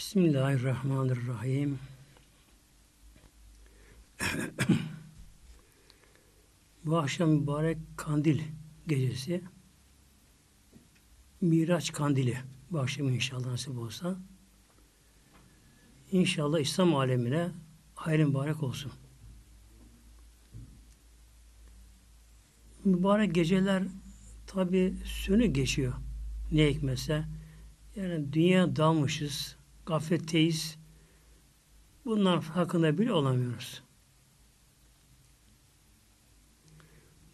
Bismillahirrahmanirrahim. Bu akşam mübarek kandil gecesi. Miraç kandili bu akşam inşallah nasip olsa. İnşallah İslam alemine hayırlı mübarek olsun. Mübarek geceler tabi sönü geçiyor. Ne hikmetse. Yani dünya dalmışız, gafletteyiz. Bunlar hakkında bile olamıyoruz.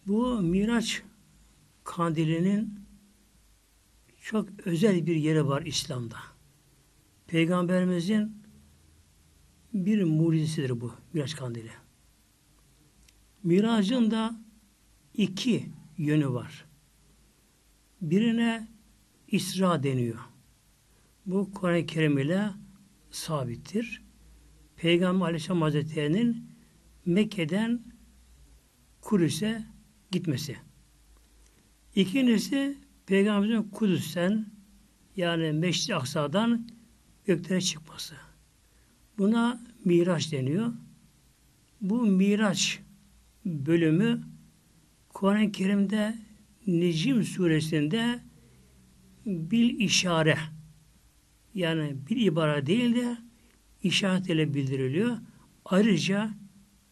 Bu Miraç kandilinin çok özel bir yeri var İslam'da. Peygamberimizin bir mucizesidir bu Miraç kandili. Miracın da iki yönü var. Birine İsra deniyor. Bu Kur'an-ı Kerim ile sabittir. Peygamber Aleyhisselam Hazretleri'nin Mekke'den Kudüs'e gitmesi. İkincisi Peygamberimizin Kudüs'ten yani Meşri Aksa'dan göklere çıkması. Buna Miraç deniyor. Bu Miraç bölümü Kur'an-ı Kerim'de Necim suresinde bil işare yani bir ibara değil de işaret ile bildiriliyor. Ayrıca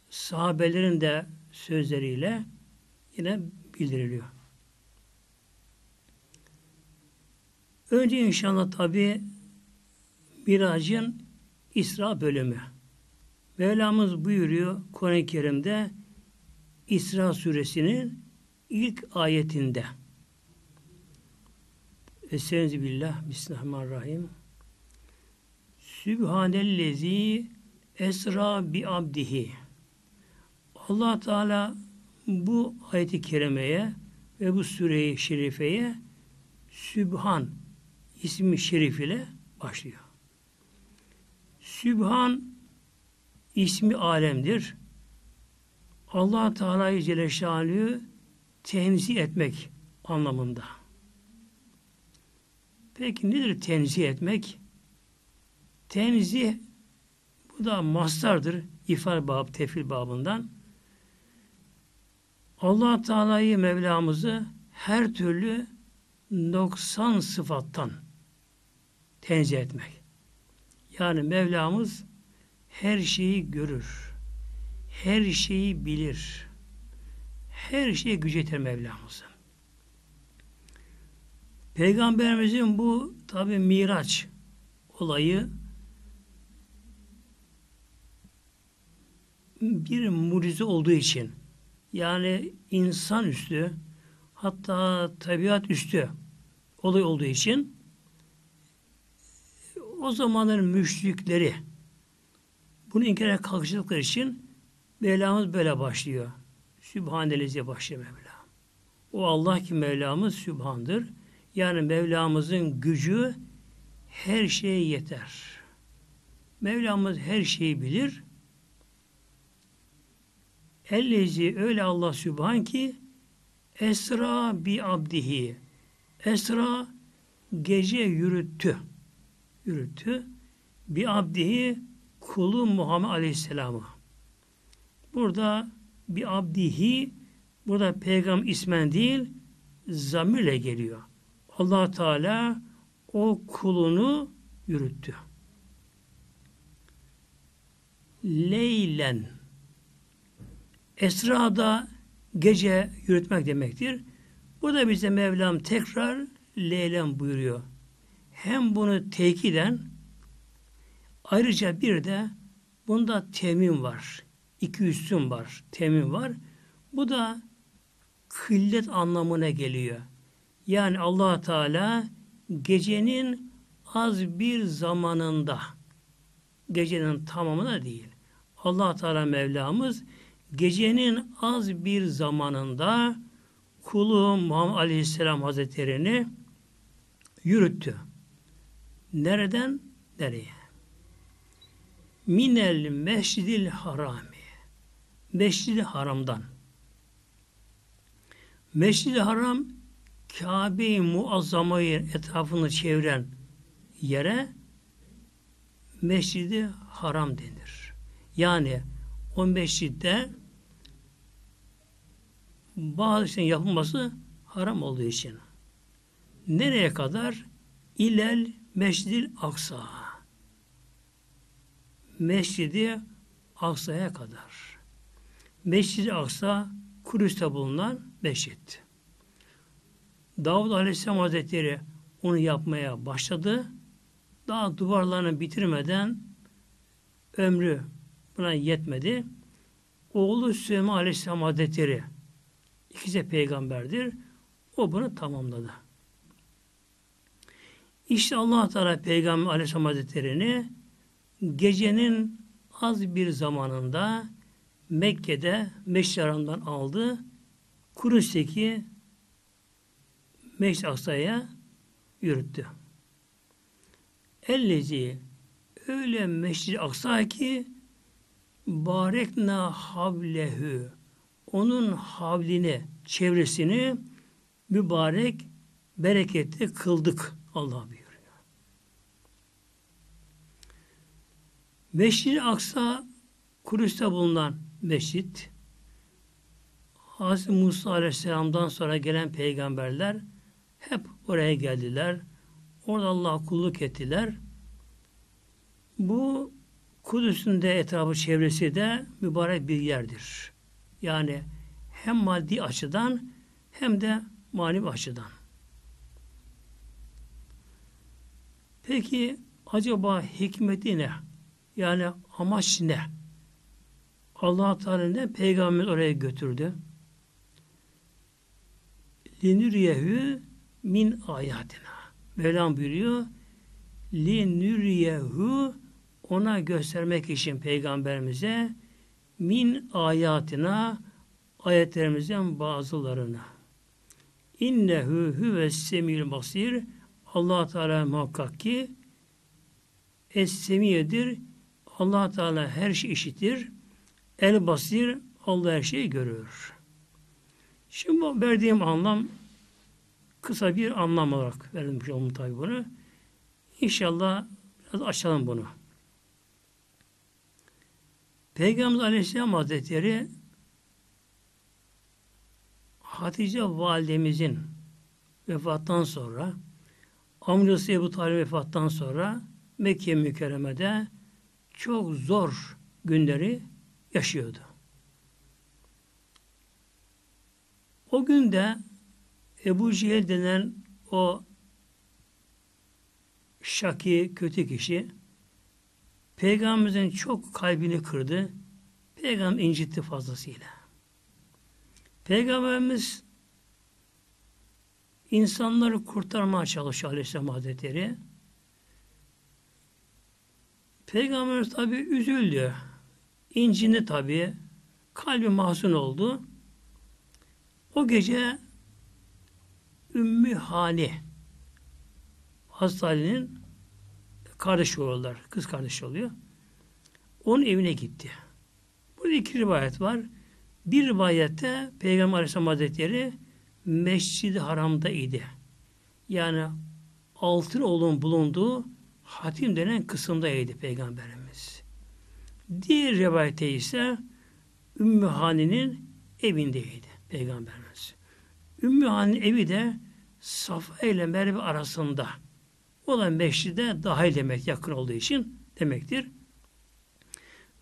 sahabelerin de sözleriyle yine bildiriliyor. Önce inşallah tabi Mirac'ın İsra bölümü. Mevlamız buyuruyor Kur'an-ı Kerim'de İsra suresinin ilk ayetinde. Estaizu billah. Bismillahirrahmanirrahim. Sübhanellezi esra bi abdihi. Allah Teala bu ayeti kerimeye ve bu süreyi şerifeye Sübhan ismi şerif ile başlıyor. Sübhan ismi alemdir. Allah Teala'yı Celle Şanlı'yı tenzih etmek anlamında. Peki nedir tenzih etmek? Tenzih bu da mastardır. İfal bab, tefil babından. allah Teala'yı Mevlamızı her türlü noksan sıfattan tenzih etmek. Yani Mevlamız her şeyi görür. Her şeyi bilir. Her şeyi güç yeter Mevlamızın. Peygamberimizin bu tabi Miraç olayı bir mucize olduğu için yani insan üstü hatta tabiat üstü olay olduğu için o zamanların müşrikleri bunu inkara kalkıştıkları için Mevlamız böyle başlıyor. Sübhanelezi başlıyor Mevla. O Allah ki Mevlamız Sübhan'dır. Yani Mevlamızın gücü her şeye yeter. Mevlamız her şeyi bilir. Ellezi öyle Allah Sübhan ki Esra bi abdihi. Esra gece yürüttü. Yürüttü. Bi abdihi kulu Muhammed Aleyhisselam'ı. Burada bir abdihi burada peygamber ismen değil zamirle geliyor allah Teala o kulunu yürüttü. Leylen Esra'da gece yürütmek demektir. Bu da bize Mevlam tekrar leylen buyuruyor. Hem bunu tekiden ayrıca bir de bunda temin var. İki üstün var. Temin var. Bu da kıllet anlamına geliyor. Yani allah Teala gecenin az bir zamanında gecenin tamamına değil. allah Teala Mevlamız gecenin az bir zamanında kulu Muhammed Aleyhisselam Hazretleri'ni yürüttü. Nereden? Nereye? Minel mescidil harami. Mescid-i haramdan. Mescid-i haram Kabe-i Muazzama'yı etrafını çeviren yere mescidi haram denir. Yani o mescitte bazı şeyin yapılması haram olduğu için. Nereye kadar? İlel Mescidil Aksa. Mescidi Aksa'ya kadar. Mescid-i Aksa Kudüs'te bulunan mescit. Davud Aleyhisselam Hazretleri onu yapmaya başladı. Daha duvarlarını bitirmeden ömrü buna yetmedi. Oğlu Süleyman Aleyhisselam Hazretleri ikisi de peygamberdir. O bunu tamamladı. İşte allah Teala Peygamber Aleyhisselam Hazretleri'ni gecenin az bir zamanında Mekke'de Meşyaran'dan aldı. Kudüs'teki Meşr Aksa'ya yürüttü. Ellezi öyle Meşri Aksa ki barekna havlehu onun havlini, çevresini mübarek, bereketli kıldık Allah buyuruyor. Meşri Aksa Kudüs'te bulunan mescit Hazreti Musa Aleyhisselam'dan sonra gelen peygamberler hep oraya geldiler. Orada Allah kulluk ettiler. Bu Kudüs'ün de etrafı çevresi de mübarek bir yerdir. Yani hem maddi açıdan hem de manevi açıdan. Peki acaba hikmeti ne? Yani amaç ne? allah Teala ne? Peygamber oraya götürdü. Linüriyehu min ayatina. Mevlam buyuruyor. Linüriyehu ona göstermek için peygamberimize min ayatina ayetlerimizden bazılarını. İnnehu huves semil basir allah Teala muhakkak ki es-semiyedir. allah Teala her şey işitir. El basir Allah her şeyi görür. Şimdi bu verdiğim anlam kısa bir anlam olarak verilmiş olum tabi bunu. İnşallah biraz açalım bunu. Peygamber Aleyhisselam Hazretleri Hatice validemizin vefattan sonra amcası Ebu Talib vefattan sonra Mekke mükerremede çok zor günleri yaşıyordu. O günde Ebu Cehil denen o şaki, kötü kişi Peygamberimizin çok kalbini kırdı. Peygamber incitti fazlasıyla. Peygamberimiz insanları kurtarmaya çalışıyor Aleyhisselam Hazretleri. Peygamberimiz tabi üzüldü. İncindi tabi. Kalbi mahzun oldu. O gece Ümmü Hani Hazreti kardeş oluyorlar. Kız kardeş oluyor. Onun evine gitti. Burada iki rivayet var. Bir rivayette Peygamber Aleyhisselam Hazretleri Mescid-i Haram'da idi. Yani altın olun bulunduğu hatim denen kısımdaydı Peygamberimiz. Diğer rivayette ise Ümmü Hani'nin evindeydi Peygamberimiz. Ümmü Hani'nin evi de Safa ile Merve arasında olan meşride dahil demek yakın olduğu için demektir.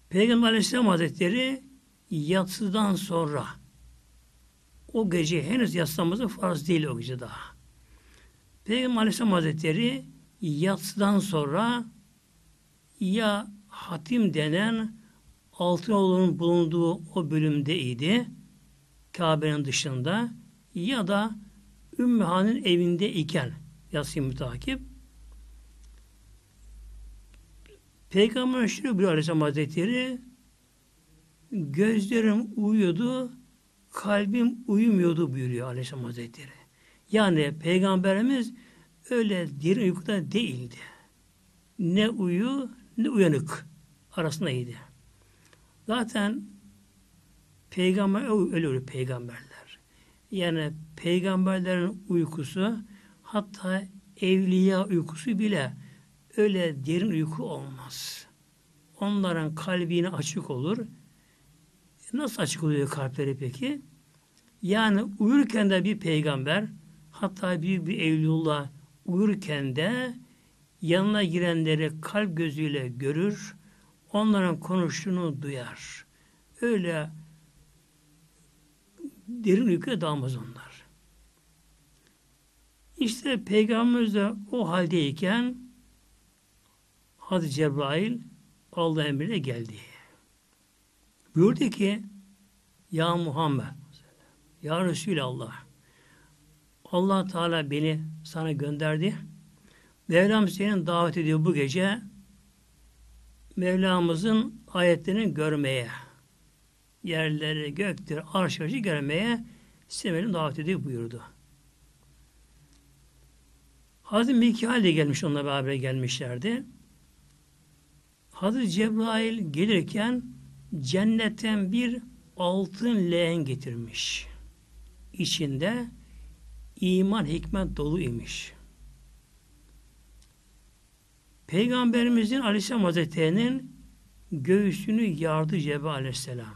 Peygamber Aleyhisselam Hazretleri yatsıdan sonra o gece henüz yatsılamızı farz değil o gece daha. Peygamber Aleyhisselam Hazretleri yatsıdan sonra ya hatim denen Altınoğlu'nun bulunduğu o bölümdeydi. Kabe'nin dışında ya da Ümmühan'ın evinde iken yatsı mütakip Peygamber şöyle bir Aleyhisselam Hazretleri gözlerim uyuyordu, kalbim uyumuyordu buyuruyor Aleyhisselam Hazretleri. Yani Peygamberimiz öyle derin uykuda değildi. Ne uyu ne uyanık arasındaydı. Zaten peygamber öyle öyle peygamberler. Yani peygamberlerin uykusu hatta evliya uykusu bile öyle derin uyku olmaz. Onların kalbine açık olur. Nasıl açık oluyor kalpleri peki? Yani uyurken de bir peygamber, hatta büyük bir evlullah uyurken de yanına girenleri kalp gözüyle görür, onların konuştuğunu duyar. Öyle derin uykuya dalmaz onlar. İşte Peygamberimiz de o haldeyken Hazreti Cebrail Allah emriyle geldi. Buyurdu ki Ya Muhammed Ya Resulallah Allah Teala beni sana gönderdi. Mevlam senin davet ediyor bu gece Mevlamızın ayetlerini görmeye yerleri, göktür, arş görmeye Semer'in davet ediyor buyurdu. Hazreti Mikail de gelmiş onunla beraber gelmişlerdi. Hazreti Cebrail gelirken cennetten bir altın leğen getirmiş. İçinde iman hikmet dolu imiş. Peygamberimizin Aleyhisselam Hazretleri'nin göğsünü yardı Cebrail Aleyhisselam.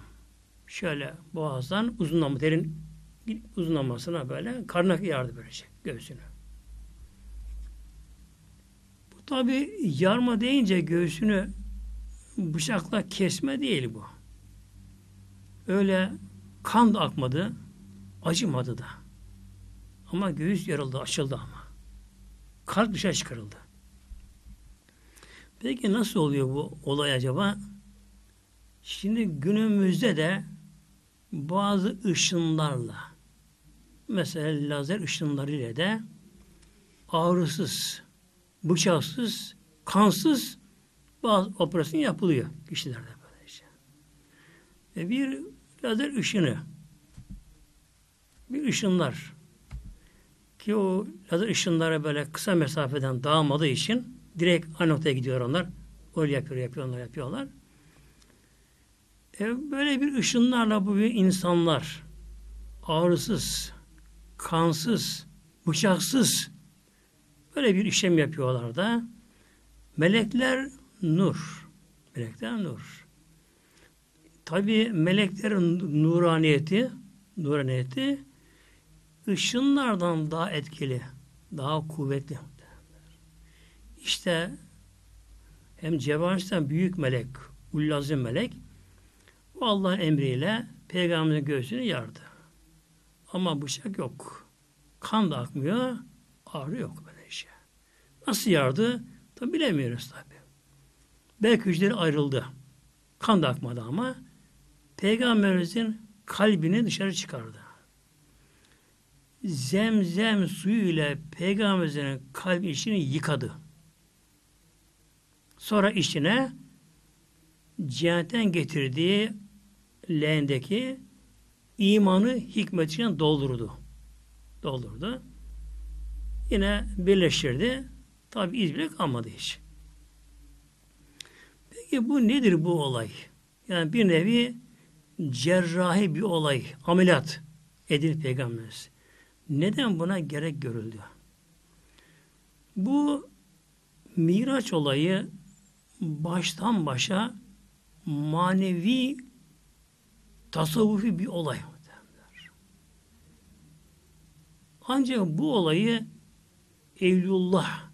Şöyle boğazdan uzunlama, derin uzunlamasına böyle karnına yardı böylece göğsünü. Bu tabi yarma deyince göğsünü bıçakla kesme değil bu. Öyle kan da akmadı, acımadı da. Ama göğüs yarıldı, açıldı ama. Kalp dışarı çıkarıldı. Peki nasıl oluyor bu olay acaba? Şimdi günümüzde de bazı ışınlarla mesela lazer ışınları ile de ağrısız, bıçaksız, kansız bazı operasyon yapılıyor kişilerde böylece. Ve bir lazer ışını bir ışınlar ki o lazer ışınlara böyle kısa mesafeden dağılmadığı için direkt aynı noktaya gidiyor onlar. Öyle yapıyor, yapıyorlar, yapıyorlar. E, böyle bir ışınlarla bu bir insanlar ağrısız, kansız, bıçaksız böyle bir işlem yapıyorlar da melekler nur. Melekler nur. Tabi meleklerin nuraniyeti nuraniyeti ışınlardan daha etkili, daha kuvvetli. İşte hem Cebrail'den büyük melek, ullazim melek bu Allah'ın emriyle peygamberin göğsünü yardı. Ama bıçak yok. Kan da akmıyor. Ağrı yok böyle şey. Nasıl yardı? Tabi bilemiyoruz tabi. Belki hücreleri ayrıldı. Kan da akmadı ama peygamberimizin kalbini dışarı çıkardı. Zemzem suyu ile peygamberimizin kalbi içini yıkadı. Sonra içine cennetten getirdiği leğendeki imanı hikmetiyle doldurdu. Doldurdu. Yine birleştirdi. Tabi iz bile kalmadı hiç. Peki bu nedir bu olay? Yani bir nevi cerrahi bir olay, ameliyat edildi Peygamberimiz. Neden buna gerek görüldü? Bu Miraç olayı baştan başa manevi tasavvufi bir olay. Ancak bu olayı Evlullah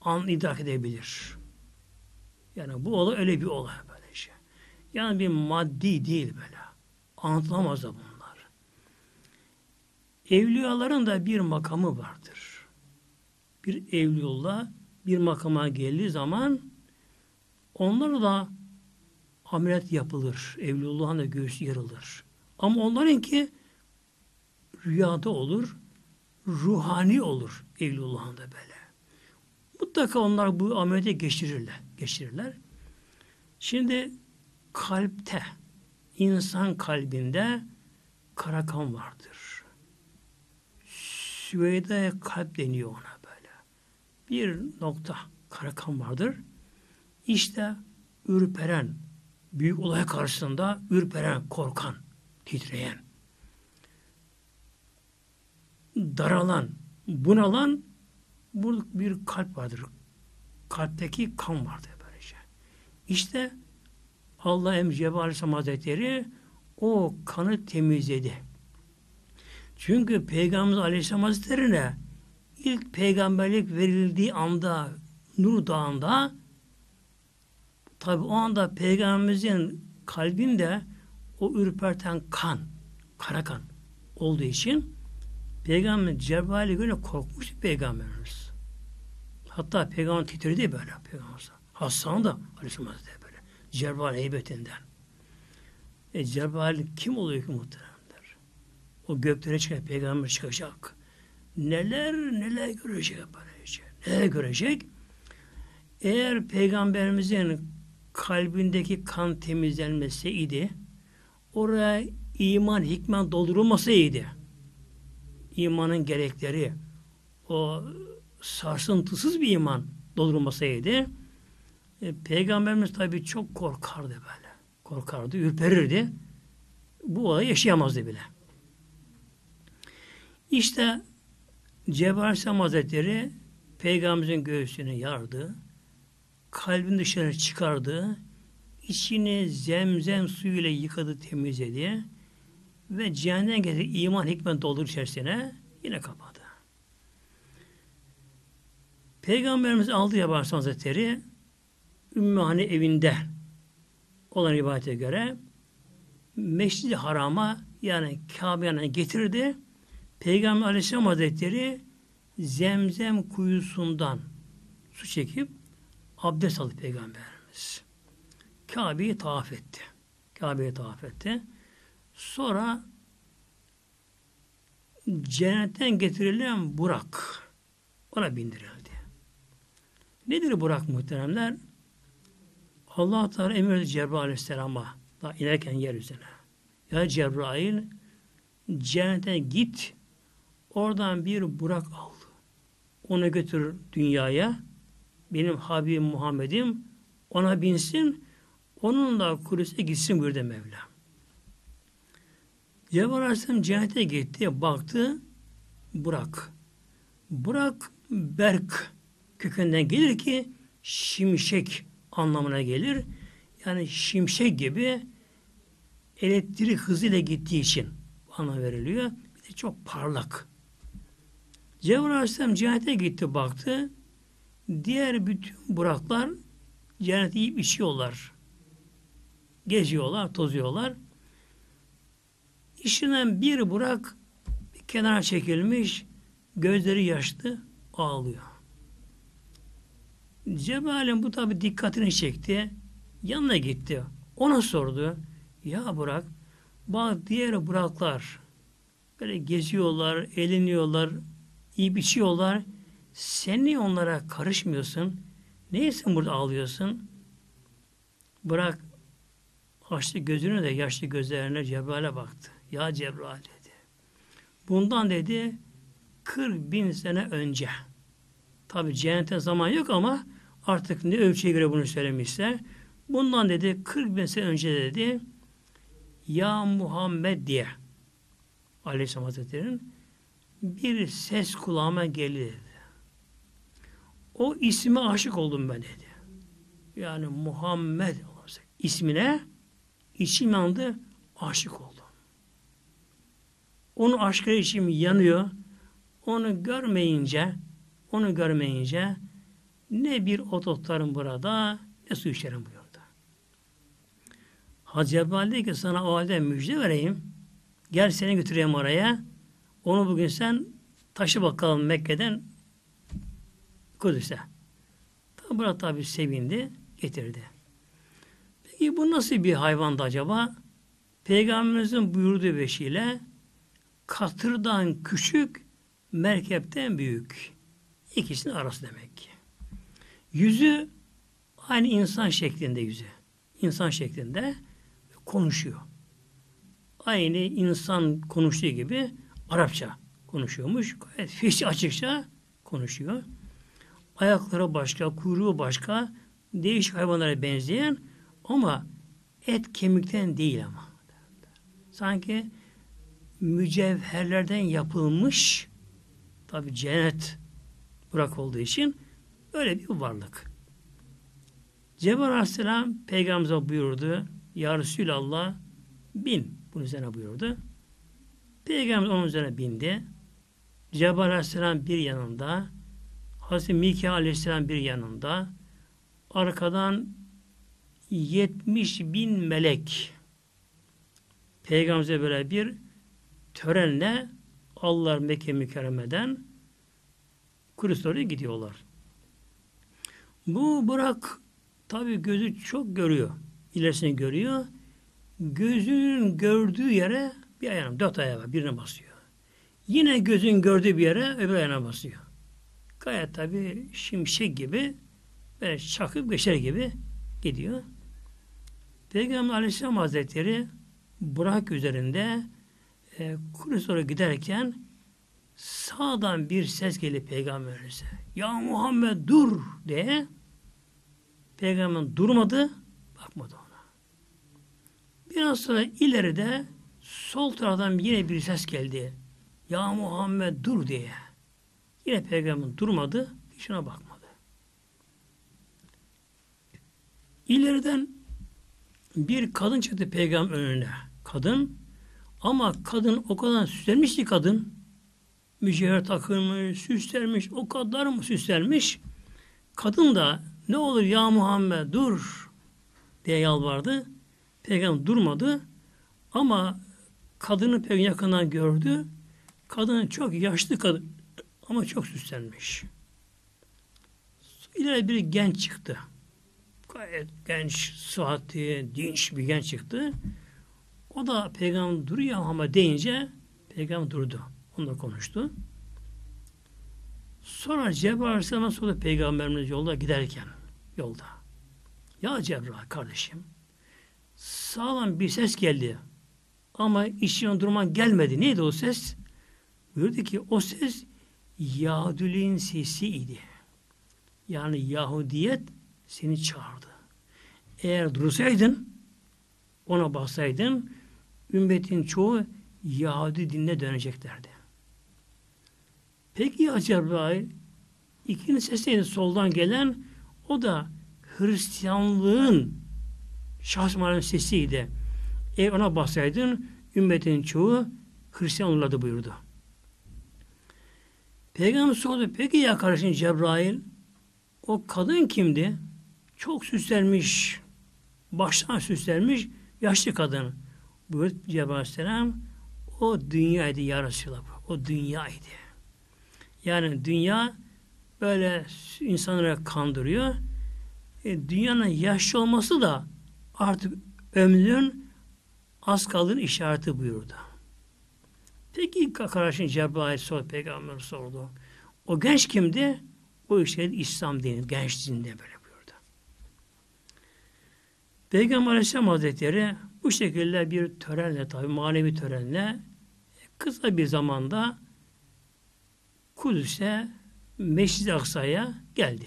an idrak edebilir. Yani bu olay öyle bir olay böyle şey. Yani bir maddi değil böyle. Anlatılamaz da bunlar. Evliyaların da bir makamı vardır. Bir evliyullah bir makama geldiği zaman onlar da ameliyat yapılır. Evliyullah'ın da göğsü yarılır. Ama onlarınki rüyada olur, ruhani olur Evliyullah'ın da böyle. Mutlaka onlar bu ameliyatı geçirirler. Geçirirler. Şimdi kalpte, insan kalbinde karakan vardır. Süveyda kalp deniyor ona böyle. Bir nokta karakan vardır. İşte ürperen, büyük olay karşısında ürperen, korkan, titreyen, daralan, bunalan bu bir kalp vardır. kalpteki kan vardı böylece. İşte Allah Emre Cebrail Aleyhisselam Hazretleri o kanı temizledi. Çünkü Peygamber Aleyhisselam Hazretleri'ne ilk peygamberlik verildiği anda Nur Dağı'nda tabi o anda peygamberimizin kalbinde o ürperten kan, kara kan olduğu için peygamber Cebrail'e göre korkmuş peygamberimiz. Hatta peygamber titredi böyle peygamber. Hasan da Aleyhisselam Hazretleri böyle. Cebrail heybetinden. E Cebrail kim oluyor ki muhteremler? O göklere çıkan peygamber çıkacak. Neler neler görecek böylece. Neler görecek? Eğer peygamberimizin kalbindeki kan temizlenmeseydi oraya iman, hikmet doldurulmasaydı imanın gerekleri o sarsıntısız bir iman doldurulmasaydı e, Peygamberimiz tabi çok korkardı böyle. Korkardı, ürperirdi. Bu olayı yaşayamazdı bile. İşte Cebrail Aleyhisselam Hazretleri Peygamberimizin göğsünü yardı. Kalbin dışarı çıkardı. içini zemzem suyuyla yıkadı, temizledi. Ve cehennem getirdi. iman hikmet doldur içerisine yine kapadı. Peygamberimiz aldı ya Hazretleri Ümmühane evinde olan rivayete göre Meşrid-i Haram'a yani Kabe'ye getirdi. Peygamber Aleyhisselam Hazretleri zemzem kuyusundan su çekip abdest aldı Peygamberimiz. Kabe'yi tavaf etti. Kabe'yi tavaf etti. Sonra cennetten getirilen Burak ona bindirildi. Nedir Burak muhteremler? Allah Teala emir Cebrail Aleyhisselam'a da inerken yeryüzüne. Ya Cebrail cennete git oradan bir Burak al. Onu götür dünyaya. Benim Habibim Muhammed'im ona binsin onunla Kudüs'e gitsin buyurdu Mevla. Cebrail Aleyhisselam cennete gitti. Baktı Burak. Burak Berk kökünden gelir ki şimşek anlamına gelir. Yani şimşek gibi elektrik hızıyla gittiği için anlam veriliyor. Bir de çok parlak. Cebrail Aleyhisselam cennete gitti baktı. Diğer bütün buraklar cenneti yiyip içiyorlar. Geziyorlar, tozuyorlar. İşinden bir burak bir kenara çekilmiş, gözleri yaşlı, ağlıyor. Cebrail'in bu tabi dikkatini çekti. Yanına gitti. Ona sordu. Ya Burak, bak diğer Buraklar böyle geziyorlar, eğleniyorlar, iyi biçiyorlar. Sen niye onlara karışmıyorsun? Niye sen burada ağlıyorsun? Burak açtı gözünü de yaşlı gözlerine Cebrail'e baktı. Ya Cebrail dedi. Bundan dedi 40 bin sene önce. Tabi cennete zaman yok ama artık ne ölçüye göre bunu söylemişse bundan dedi 40 bin sene önce dedi Ya Muhammed diye Aleyhisselam Hazretleri'nin bir ses kulağıma geldi dedi. O isme aşık oldum ben dedi. Yani Muhammed ismine içim yandı, aşık oldum. Onun aşkı içim yanıyor. Onu görmeyince, onu görmeyince ne bir ot otlarım burada, ne su içerim buyurdu. Hazreti Cebrail dedi ki sana o halde müjde vereyim. Gel seni götüreyim oraya. Onu bugün sen taşı bakalım Mekke'den Kudüs'e. Tabi burada tabi sevindi, getirdi. Peki bu nasıl bir hayvandı acaba? Peygamberimizin buyurduğu beşiyle katırdan küçük, merkepten büyük. İkisinin arası demek ki. Yüzü aynı insan şeklinde yüzü. İnsan şeklinde konuşuyor. Aynı insan konuştuğu gibi Arapça konuşuyormuş. Gayet fiş açıkça konuşuyor. Ayakları başka, kuyruğu başka, değişik hayvanlara benzeyen ama et kemikten değil ama. Sanki mücevherlerden yapılmış tabi cennet bırak olduğu için öyle bir varlık. Cebrail Aleyhisselam Peygamberimize buyurdu. Ya Resulallah bin. Bunun üzerine buyurdu. Peygamber onun üzerine bindi. Cebrail Aleyhisselam bir yanında, Hazreti Mikail Aleyhisselam bir yanında, arkadan 70 bin melek Peygamberimize böyle bir törenle Allah Mekke mükerremeden Kudüs oraya gidiyorlar. Bu bırak tabi gözü çok görüyor. İlerisini görüyor. Gözünün gördüğü yere bir ayağına, dört ayağı var. Birine basıyor. Yine gözün gördüğü bir yere öbür ayağına basıyor. Gayet tabi şimşek gibi böyle çakıp geçer gibi gidiyor. Peygamber Aleyhisselam Hazretleri Burak üzerinde e, Kudüs'e giderken sağdan bir ses gelip peygamberimize ya Muhammed dur diye peygamber durmadı bakmadı ona. Biraz sonra ileride sol taraftan yine bir ses geldi. Ya Muhammed dur diye. Yine peygamber durmadı. Ona bakmadı. İleriden bir kadın çıktı peygamber önüne. Kadın ama kadın o kadar süslenmiş ki kadın mücevher takılmış, süslenmiş, o kadar mı süslenmiş? Kadın da ne olur ya Muhammed dur diye yalvardı. Peygamber durmadı ama kadını pek yakından gördü. Kadın çok yaşlı kadın ama çok süslenmiş. İleri bir genç çıktı. Gayet genç, sıhhatli, dinç bir genç çıktı. O da peygamber duruyor ama deyince peygamber durdu. Onunla konuştu. Sonra Cebrail Aleyhisselam'a sonra peygamberimiz yolda giderken yolda. Ya Cebrail kardeşim sağlam bir ses geldi. Ama işin durman gelmedi. Neydi o ses? Buyurdu ki o ses Yahudiliğin sesi idi. Yani Yahudiyet seni çağırdı. Eğer dursaydın ona baksaydın ümmetin çoğu Yahudi dinine döneceklerdi. Peki ya Cebrail ikinci sesiydi soldan gelen o da Hristiyanlığın şahs sesiydi. Eğer ona baksaydın ümmetin çoğu Hristiyan olurdu buyurdu. Peygamber sordu. Peki ya kardeşin Cebrail o kadın kimdi? Çok süslenmiş. Baştan süslenmiş. Yaşlı kadın. Buyurdu Cebrail Aleyhisselam o dünyaydı ya Resulallah. O dünyaydı. Yani dünya böyle insanları kandırıyor. E, dünyanın yaşlı olması da artık ömrün az kaldığın işareti buyurdu. Peki kardeşin Cebrail sordu, peygamber sordu. O genç kimdi? O işte İslam dini, genç dininde böyle buyurdu. Peygamber Aleyhisselam Hazretleri bu şekilde bir törenle tabi manevi törenle kısa bir zamanda Kudüs'e Meşrid-i Aksa'ya geldi.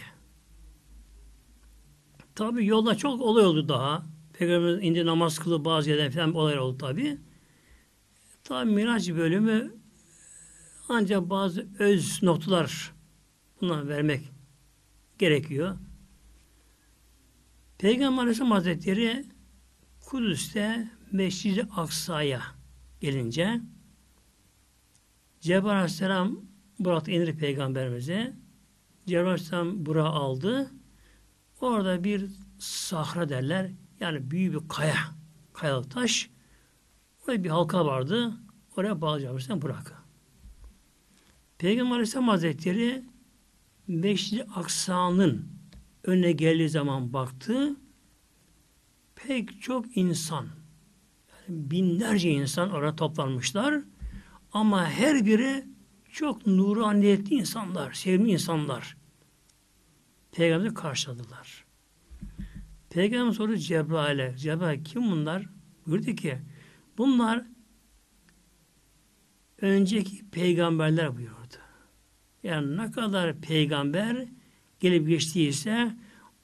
Tabi yolda çok olay oldu daha. Peygamberimiz indi namaz kılı bazı yerden falan olay oldu tabi. Tabi Miraç bölümü ancak bazı öz noktalar buna vermek gerekiyor. Peygamber Aleyhisselam Hazretleri Kudüs'te Mescid-i Aksa'ya gelince Cebrail Aleyhisselam Burak'ta indir peygamberimize. Cebrail Aleyhisselam Burak'ı aldı. Orada bir sahra derler. Yani büyük bir kaya. Kayalık taş. Orada bir halka vardı. Oraya bağlı Cebrail Aleyhisselam Burak'ı. Peygamber Aleyhisselam Hazretleri Meşri Aksa'nın önüne geldiği zaman baktı. Pek çok insan yani binlerce insan oraya toplanmışlar. Ama her biri çok nuraniyetli insanlar, sevimli insanlar. Peygamber'i karşıladılar. Peygamber soru Cebrail'e. Cebrail kim bunlar? Buyurdu ki bunlar önceki peygamberler buyurdu. Yani ne kadar peygamber gelip geçtiyse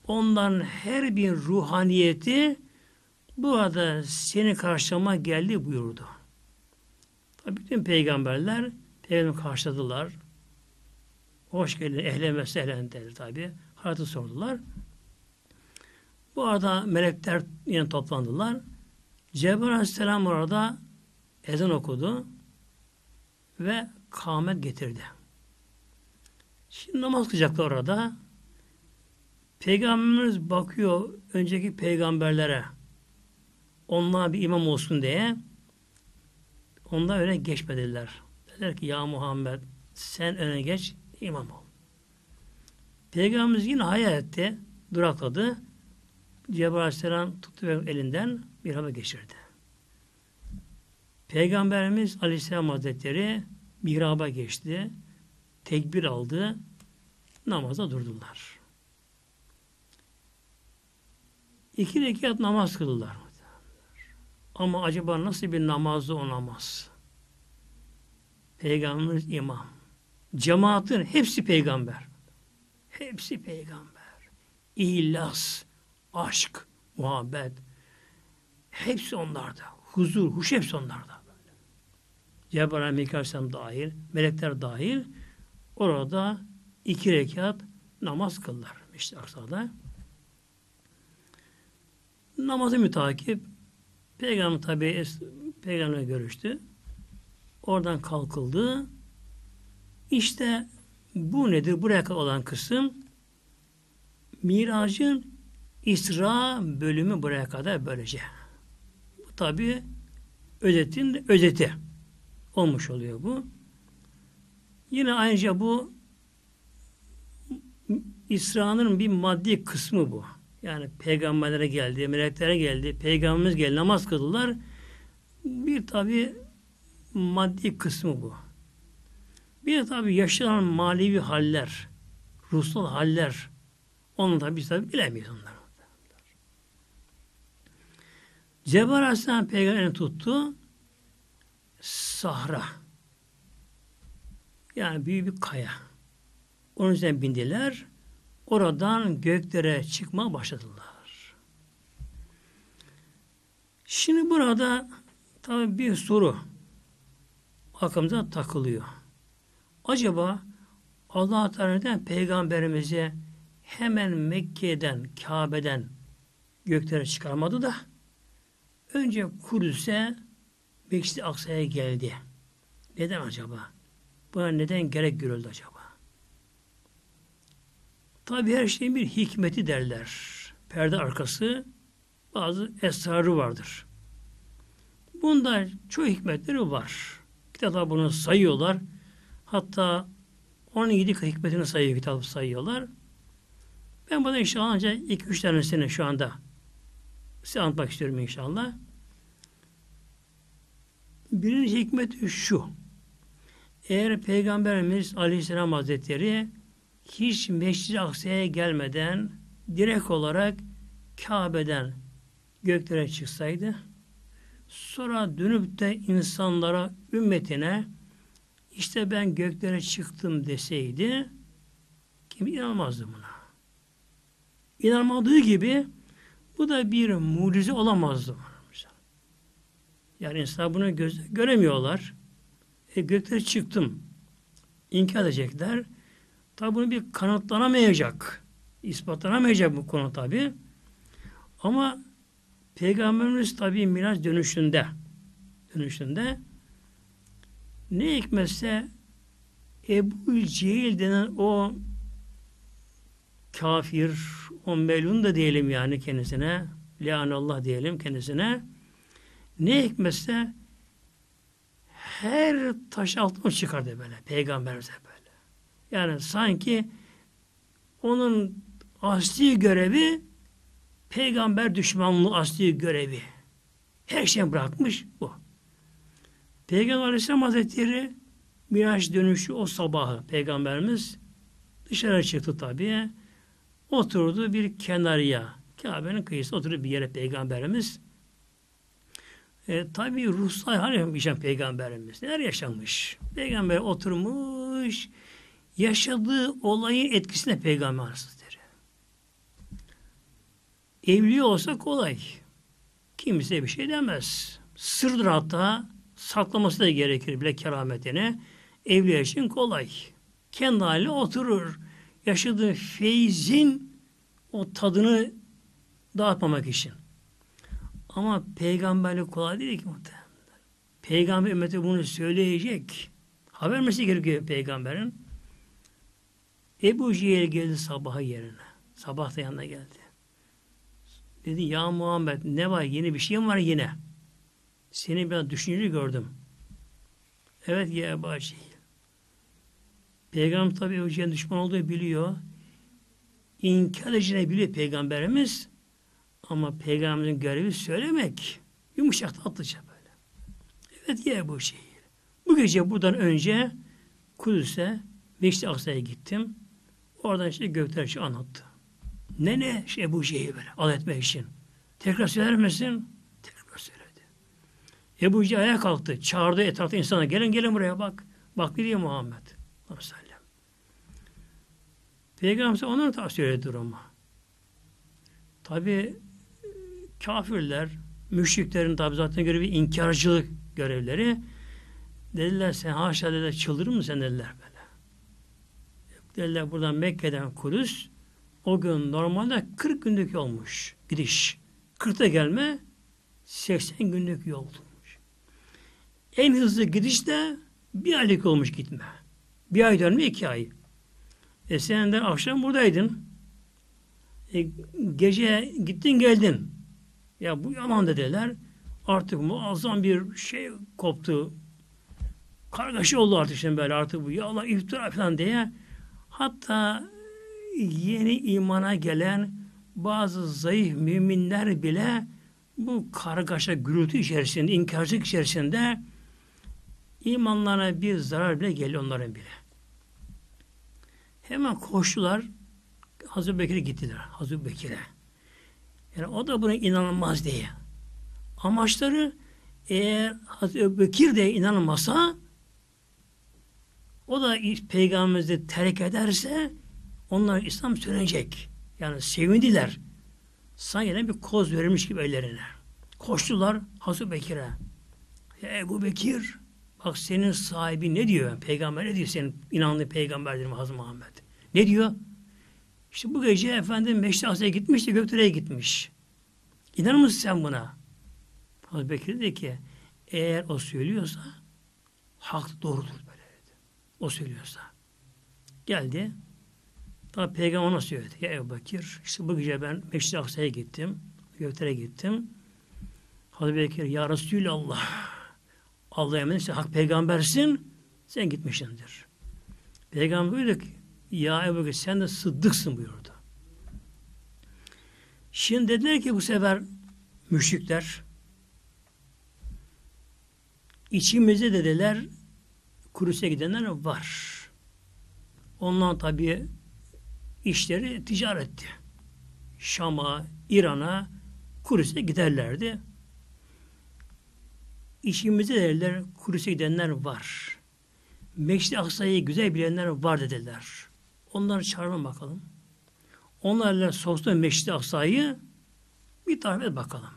onların her bir ruhaniyeti bu arada seni karşılama geldi buyurdu. Tabi bütün peygamberler Peygamber karşıladılar. Hoş geldin, ehlen ve sehlen dedi tabi. Hayatı sordular. Bu arada melekler yine toplandılar. Cebrail Aleyhisselam orada ezan okudu ve kâmet getirdi. Şimdi namaz kılacaklar orada. Peygamberimiz bakıyor önceki peygamberlere. Onlar bir imam olsun diye. Onlar öne geçmediler. Dediler ki ya Muhammed sen öne geç imam ol. Peygamberimiz yine hayal etti. Durakladı. Cebrail Aleyhisselam tuttu elinden bir haber geçirdi. Peygamberimiz Aleyhisselam Hazretleri mihraba geçti. Tekbir aldı. Namaza durdular. İki rekat namaz kıldılar. Ama acaba nasıl bir namazdı o namaz? Peygamberimiz imam. Cemaatin hepsi peygamber. Hepsi peygamber. İhlas, aşk, muhabbet. Hepsi onlarda. Huzur, huş hepsi onlarda. Cebrail Mikail dahil, melekler dahil orada iki rekat namaz kıldılar. İşte aksada. Namazı mütakip Peygamber tabi peygamberle görüştü. Oradan kalkıldı. İşte bu nedir? Buraya olan kısım Miracın İsra bölümü buraya kadar böylece. Bu tabi özetin özeti olmuş oluyor bu. Yine ayrıca bu İsra'nın bir maddi kısmı bu. Yani peygamberlere geldi, meleklere geldi, peygamberimiz geldi, namaz kıldılar. Bir tabi maddi kısmı bu. Bir de tabi yaşanan manevi haller, ruhsal haller, onu da biz tabi bilemeyiz onları. Cebrail Aleyhisselam peygamberini tuttu. Sahra. Yani büyük bir kaya. Onun üzerine bindiler. Oradan göklere çıkma başladılar. Şimdi burada tabi bir soru aklımıza takılıyor. Acaba Allah Teala neden peygamberimizi hemen Mekke'den, Kabe'den göklere çıkarmadı da önce Kudüs'e Mescid-i Aksa'ya geldi. Neden acaba? Buna neden gerek görüldü acaba? Tabi her şeyin bir hikmeti derler. Perde arkası bazı esrarı vardır. Bunda çoğu hikmetleri var. Kitaplar bunu sayıyorlar. Hatta 17 hikmetini sayıyor kitap sayıyorlar. Ben buna inşallah ancak 2-3 tanesini şu anda size anlatmak istiyorum inşallah. Birinci hikmet şu. Eğer Peygamberimiz Aleyhisselam Hazretleri hiç Mescid-i Aksa'ya gelmeden direkt olarak Kabe'den göklere çıksaydı sonra dönüp de insanlara, ümmetine işte ben göklere çıktım deseydi kim inanmazdı buna. İnanmadığı gibi bu da bir mucize olamazdı. Yani insan bunu göz, göremiyorlar. E, göklere çıktım. İnkar edecekler. Tabi bunu bir kanıtlanamayacak. ispatlanamayacak bu konu tabi. Ama Peygamberimiz tabi Miraç dönüşünde dönüşünde ne hikmetse Ebu Cehil denen o kafir, o melun da diyelim yani kendisine, Allah diyelim kendisine, ne hikmetse her taş altına çıkardı böyle peygamberimize böyle. Yani sanki onun asli görevi peygamber düşmanlığı asli görevi. Her şeyi bırakmış bu. Peygamber Aleyhisselam Hazretleri Miraç dönüşü o sabahı peygamberimiz dışarı çıktı tabi. Oturdu bir kenarıya. Kabe'nin kıyısı oturdu bir yere peygamberimiz. E, tabi ruhsal hal yaşayan peygamberimiz. Neler yaşamış? Peygamber oturmuş, yaşadığı olayın etkisine peygamber. Evli olsa kolay. Kimse bir şey demez. Sırdır hatta saklaması da gerekir bile kerametine. Evli için kolay. Kendi haline oturur. Yaşadığı feyzin o tadını dağıtmamak için. Ama peygamberlik kolay değil ki muhtemelen. Peygamber ümmeti bunu söyleyecek. Haber vermesi gerekiyor peygamberin. Ebu Cehil geldi sabaha yerine. Sabah da yanına geldi. Dedi ya Muhammed ne var yeni bir şey mi var yine? Seni biraz düşünceli gördüm. Evet ya Ebu Cehil. Peygamber tabi Cehil'in düşman olduğu biliyor. İnkar edeceğini biliyor peygamberimiz. Ama peygamberin görevi söylemek. Yumuşak tatlıca böyle. Evet ya Ebu Cehil. Bu gece buradan önce Kudüs'e Meşri Aksa'ya gittim. Oradan işte Göktaş'ı anlattı. Ne ne şey Ebu Cehil böyle al etmek için. Tekrar söyler misin? Tekrar söyledi. Ebu Cehil ayağa kalktı. Çağırdı etrafta insana. Gelin gelin buraya bak. Bak biliyor Muhammed. Aleyhisselam. Peygamber onlara da söyledi durumu. Tabi kafirler, müşriklerin tabi zaten görevi inkarcılık görevleri. Dediler sen haşa dediler çıldırır mı sen dediler böyle. Dediler buradan Mekke'den Kudüs o gün normalde 40 günlük yolmuş gidiş. 40'ta gelme 80 günlük yol olmuş. En hızlı gidiş de bir aylık olmuş gitme. Bir ay dönme iki ay. E sen de akşam buradaydın. E, gece gittin geldin. Ya bu yalan dediler. Artık muazzam bir şey koptu. Kargaşa oldu artık şimdi böyle artık bu yalan iftira falan diye. Hatta yeni imana gelen bazı zayıf müminler bile bu kargaşa gürültü içerisinde, inkarcılık içerisinde imanlarına bir zarar bile geliyor onların bile. Hemen koştular. Hazreti Bekir'e gittiler. Hazreti Bekir'e. Yani o da buna inanılmaz diye. Amaçları eğer Hazreti Bekir de inanılmazsa o da peygamberimizi terk ederse onlar İslam sönecek. Yani sevindiler. Sanki bir koz verilmiş gibi ellerine. Koştular Hazreti Bekir'e. Ya Ebu Bekir bak senin sahibi ne diyor? Peygamber ne diyor senin inandığın peygamberdir Hazreti Muhammed? Ne diyor? İşte bu gece efendim Meşri Asya'ya gitmiş de Gökture'ye gitmiş. İnanır mısın sen buna? Hazreti Bekir dedi ki eğer o söylüyorsa hak doğrudur böyle dedi. O söylüyorsa. Geldi. Tabi peygamber ona söyledi. Ya Ebu Bekir işte bu gece ben Meşri Asya'ya gittim. Gökture'ye gittim. Hazreti Bekir ya Resulallah Allah'a emanet hak peygambersin sen gitmişsindir. Peygamber buyurdu ki ya Ebu Bekir sen de sıddıksın buyurdu. Şimdi dediler ki bu sefer müşrikler içimizde dediler Kudüs'e gidenler var. Ondan tabi işleri ticaretti. Şam'a, İran'a, Kudüs'e giderlerdi. İçimizde dediler Kudüs'e gidenler var. Meşri Aksa'yı güzel bilenler var dediler. Onları çağırın bakalım. Onlarla soslu Meşri Aksa'yı bir tarif et bakalım.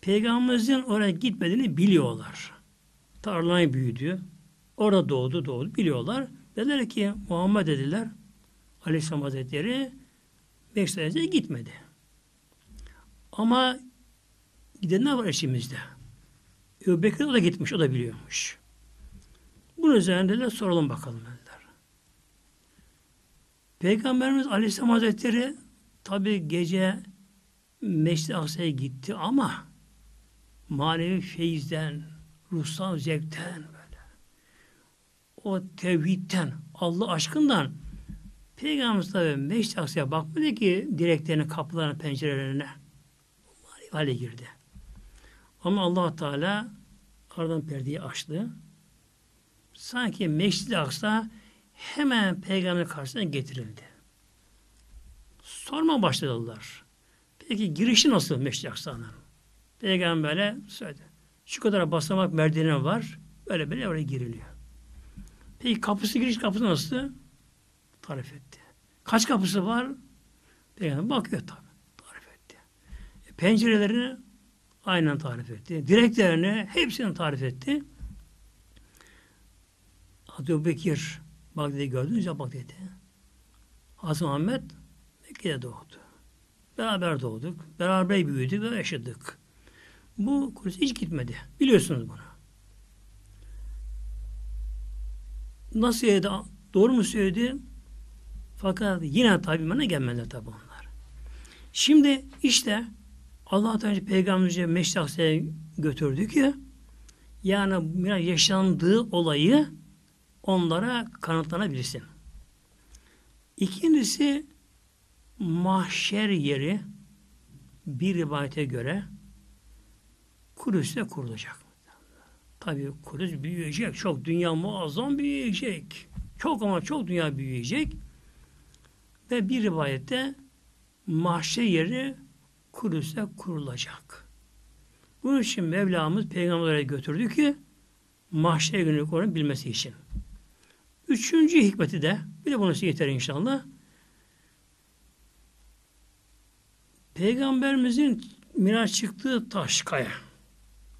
Peygamberimizin oraya gitmediğini biliyorlar. Tarlanı büyüdü. Orada doğdu doğdu biliyorlar. Dediler ki Muhammed dediler Aleyhisselam Hazretleri Mekke'ye gitmedi. Ama gidenler var içimizde. Ebu Bekir o da gitmiş, o da biliyormuş. Bunun üzerinde de soralım bakalım dediler. Peygamberimiz Aleyhisselam Hazretleri tabi gece Meşri Aksa'ya gitti ama manevi feyizden, ruhsal zevkten böyle o tevhidten, Allah aşkından Peygamberimiz tabi Meşri Aksa'ya bakmadı ki direklerine, kapılarına, pencerelerine. Manevi hale girdi. Ama allah Teala aradan perdeyi açtı. Sanki Meşrid-i Aksa hemen peygamber karşısına getirildi. Sorma başladılar. Peki girişi nasıl Meşrid-i Aksa'nın? Peygamber'e söyledi. Şu kadar basamak merdiveni var. Böyle böyle oraya giriliyor. Peki kapısı giriş kapısı nasıl? Tarif etti. Kaç kapısı var? Peygamber bakıyor tabi. Tarif etti. E, pencerelerini aynen tarif etti. Direklerini hepsini tarif etti. Hazreti Bekir bak dedi gördünüz bak dedi. Hazreti Muhammed Mekke'de doğdu. Beraber doğduk. Beraber büyüdük ve yaşadık. Bu Kudüs hiç gitmedi. Biliyorsunuz bunu. Nasıl söyledi? Doğru mu söyledi? Fakat yine tabi bana gelmediler tabi onlar. Şimdi işte Allah Teala peygamberimize Meşri Aksa'ya götürdü ki yani yaşandığı olayı onlara kanıtlanabilsin. İkincisi mahşer yeri bir rivayete göre Kudüs'te kurulacak. Tabii Kudüs büyüyecek. Çok dünya muazzam büyüyecek. Çok ama çok dünya büyüyecek. Ve bir rivayette mahşer yeri Kudüs'te kurulacak. Bunun için Mevlamız peygamberlere götürdü ki mahşer günü onu bilmesi için. Üçüncü hikmeti de bir de bunu yeter inşallah. Peygamberimizin Miraç çıktığı taş kaya.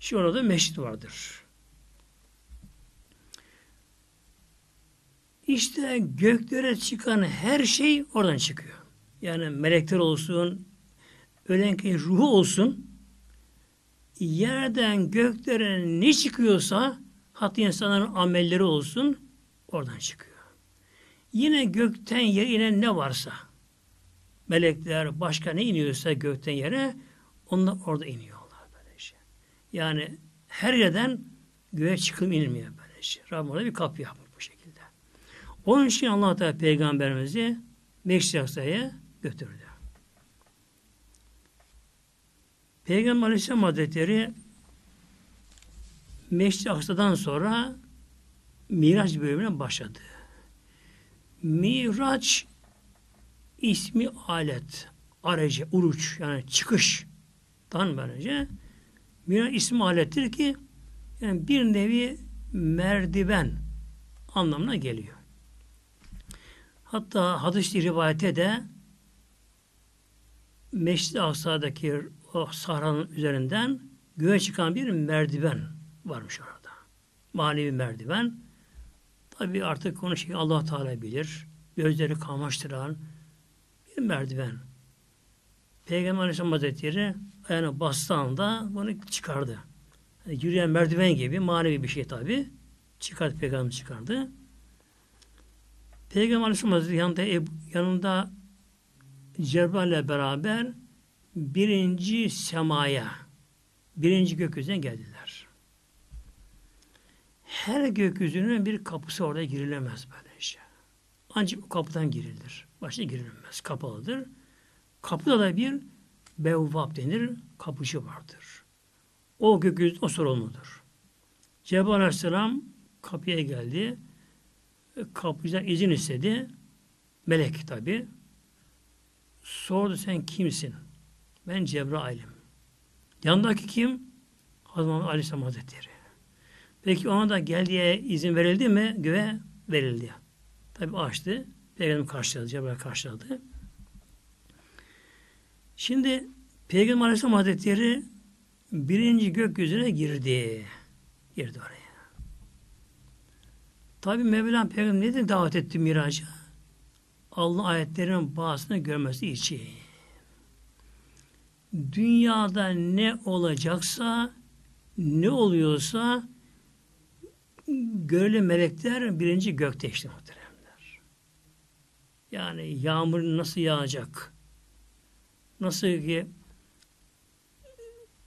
Şu orada meşrit vardır. İşte göklere çıkan her şey oradan çıkıyor. Yani melekler olsun, ölen kişinin ruhu olsun, yerden göklere ne çıkıyorsa, hatta insanların amelleri olsun, oradan çıkıyor. Yine gökten yere inen ne varsa, melekler, başka ne iniyorsa gökten yere, onlar orada iniyorlar böylece. Yani her yerden göğe çıkım inilmiyor böylece. Rabbim orada bir kapı yapmış. Onun için Allah Teala peygamberimizi Meşri Aksa'ya götürdü. Peygamber Aleyhisselam Hazretleri Meşri Aksa'dan sonra Miraç bölümüne başladı. Miraç ismi alet, aracı, uruç yani çıkıştan böylece Miraç ismi alettir ki yani bir nevi merdiven anlamına geliyor. Hatta hadis rivayete de Meşri Aksa'daki o sahranın üzerinden göğe çıkan bir merdiven varmış orada. Manevi merdiven. Tabi artık onu Allah Teala bilir. Gözleri kamaştıran bir merdiven. Peygamber Aleyhisselam Hazretleri ayağına bastığı anda bunu çıkardı. Yani yürüyen merdiven gibi manevi bir şey tabi. Çıkardı, Peygamber çıkardı. Peygamber Aleyhisselam yanında, yanında Cebrail ile beraber birinci semaya, birinci gökyüzüne geldiler. Her gökyüzünün bir kapısı orada girilemez böylece. Şey. Ancak o kapıdan girilir. Başta girilmez. Kapalıdır. Kapıda da bir bevvap denir. Kapıcı vardır. O gökyüzü o sorumludur. Cebrail Aleyhisselam kapıya geldi. Kapıcıdan izin istedi. Melek tabi. Sordu sen kimsin? Ben Cebrail'im. Yanındaki kim? Hazreti Aleyhisselam Hazretleri. Peki ona da gel diye izin verildi mi? Göğe verildi. Tabi açtı. Peygamber karşıladı. Cebrail karşıladı. Şimdi Peygamber Aleyhisselam Hazretleri birinci gökyüzüne girdi. Girdi oraya. Tabi Mevlam Peygamber nedir davet etti miraca? Allah ayetlerinin bazısını görmesi için dünyada ne olacaksa ne oluyorsa göreli melekler birinci gökte işte muhteremler. Yani yağmur nasıl yağacak? Nasıl ki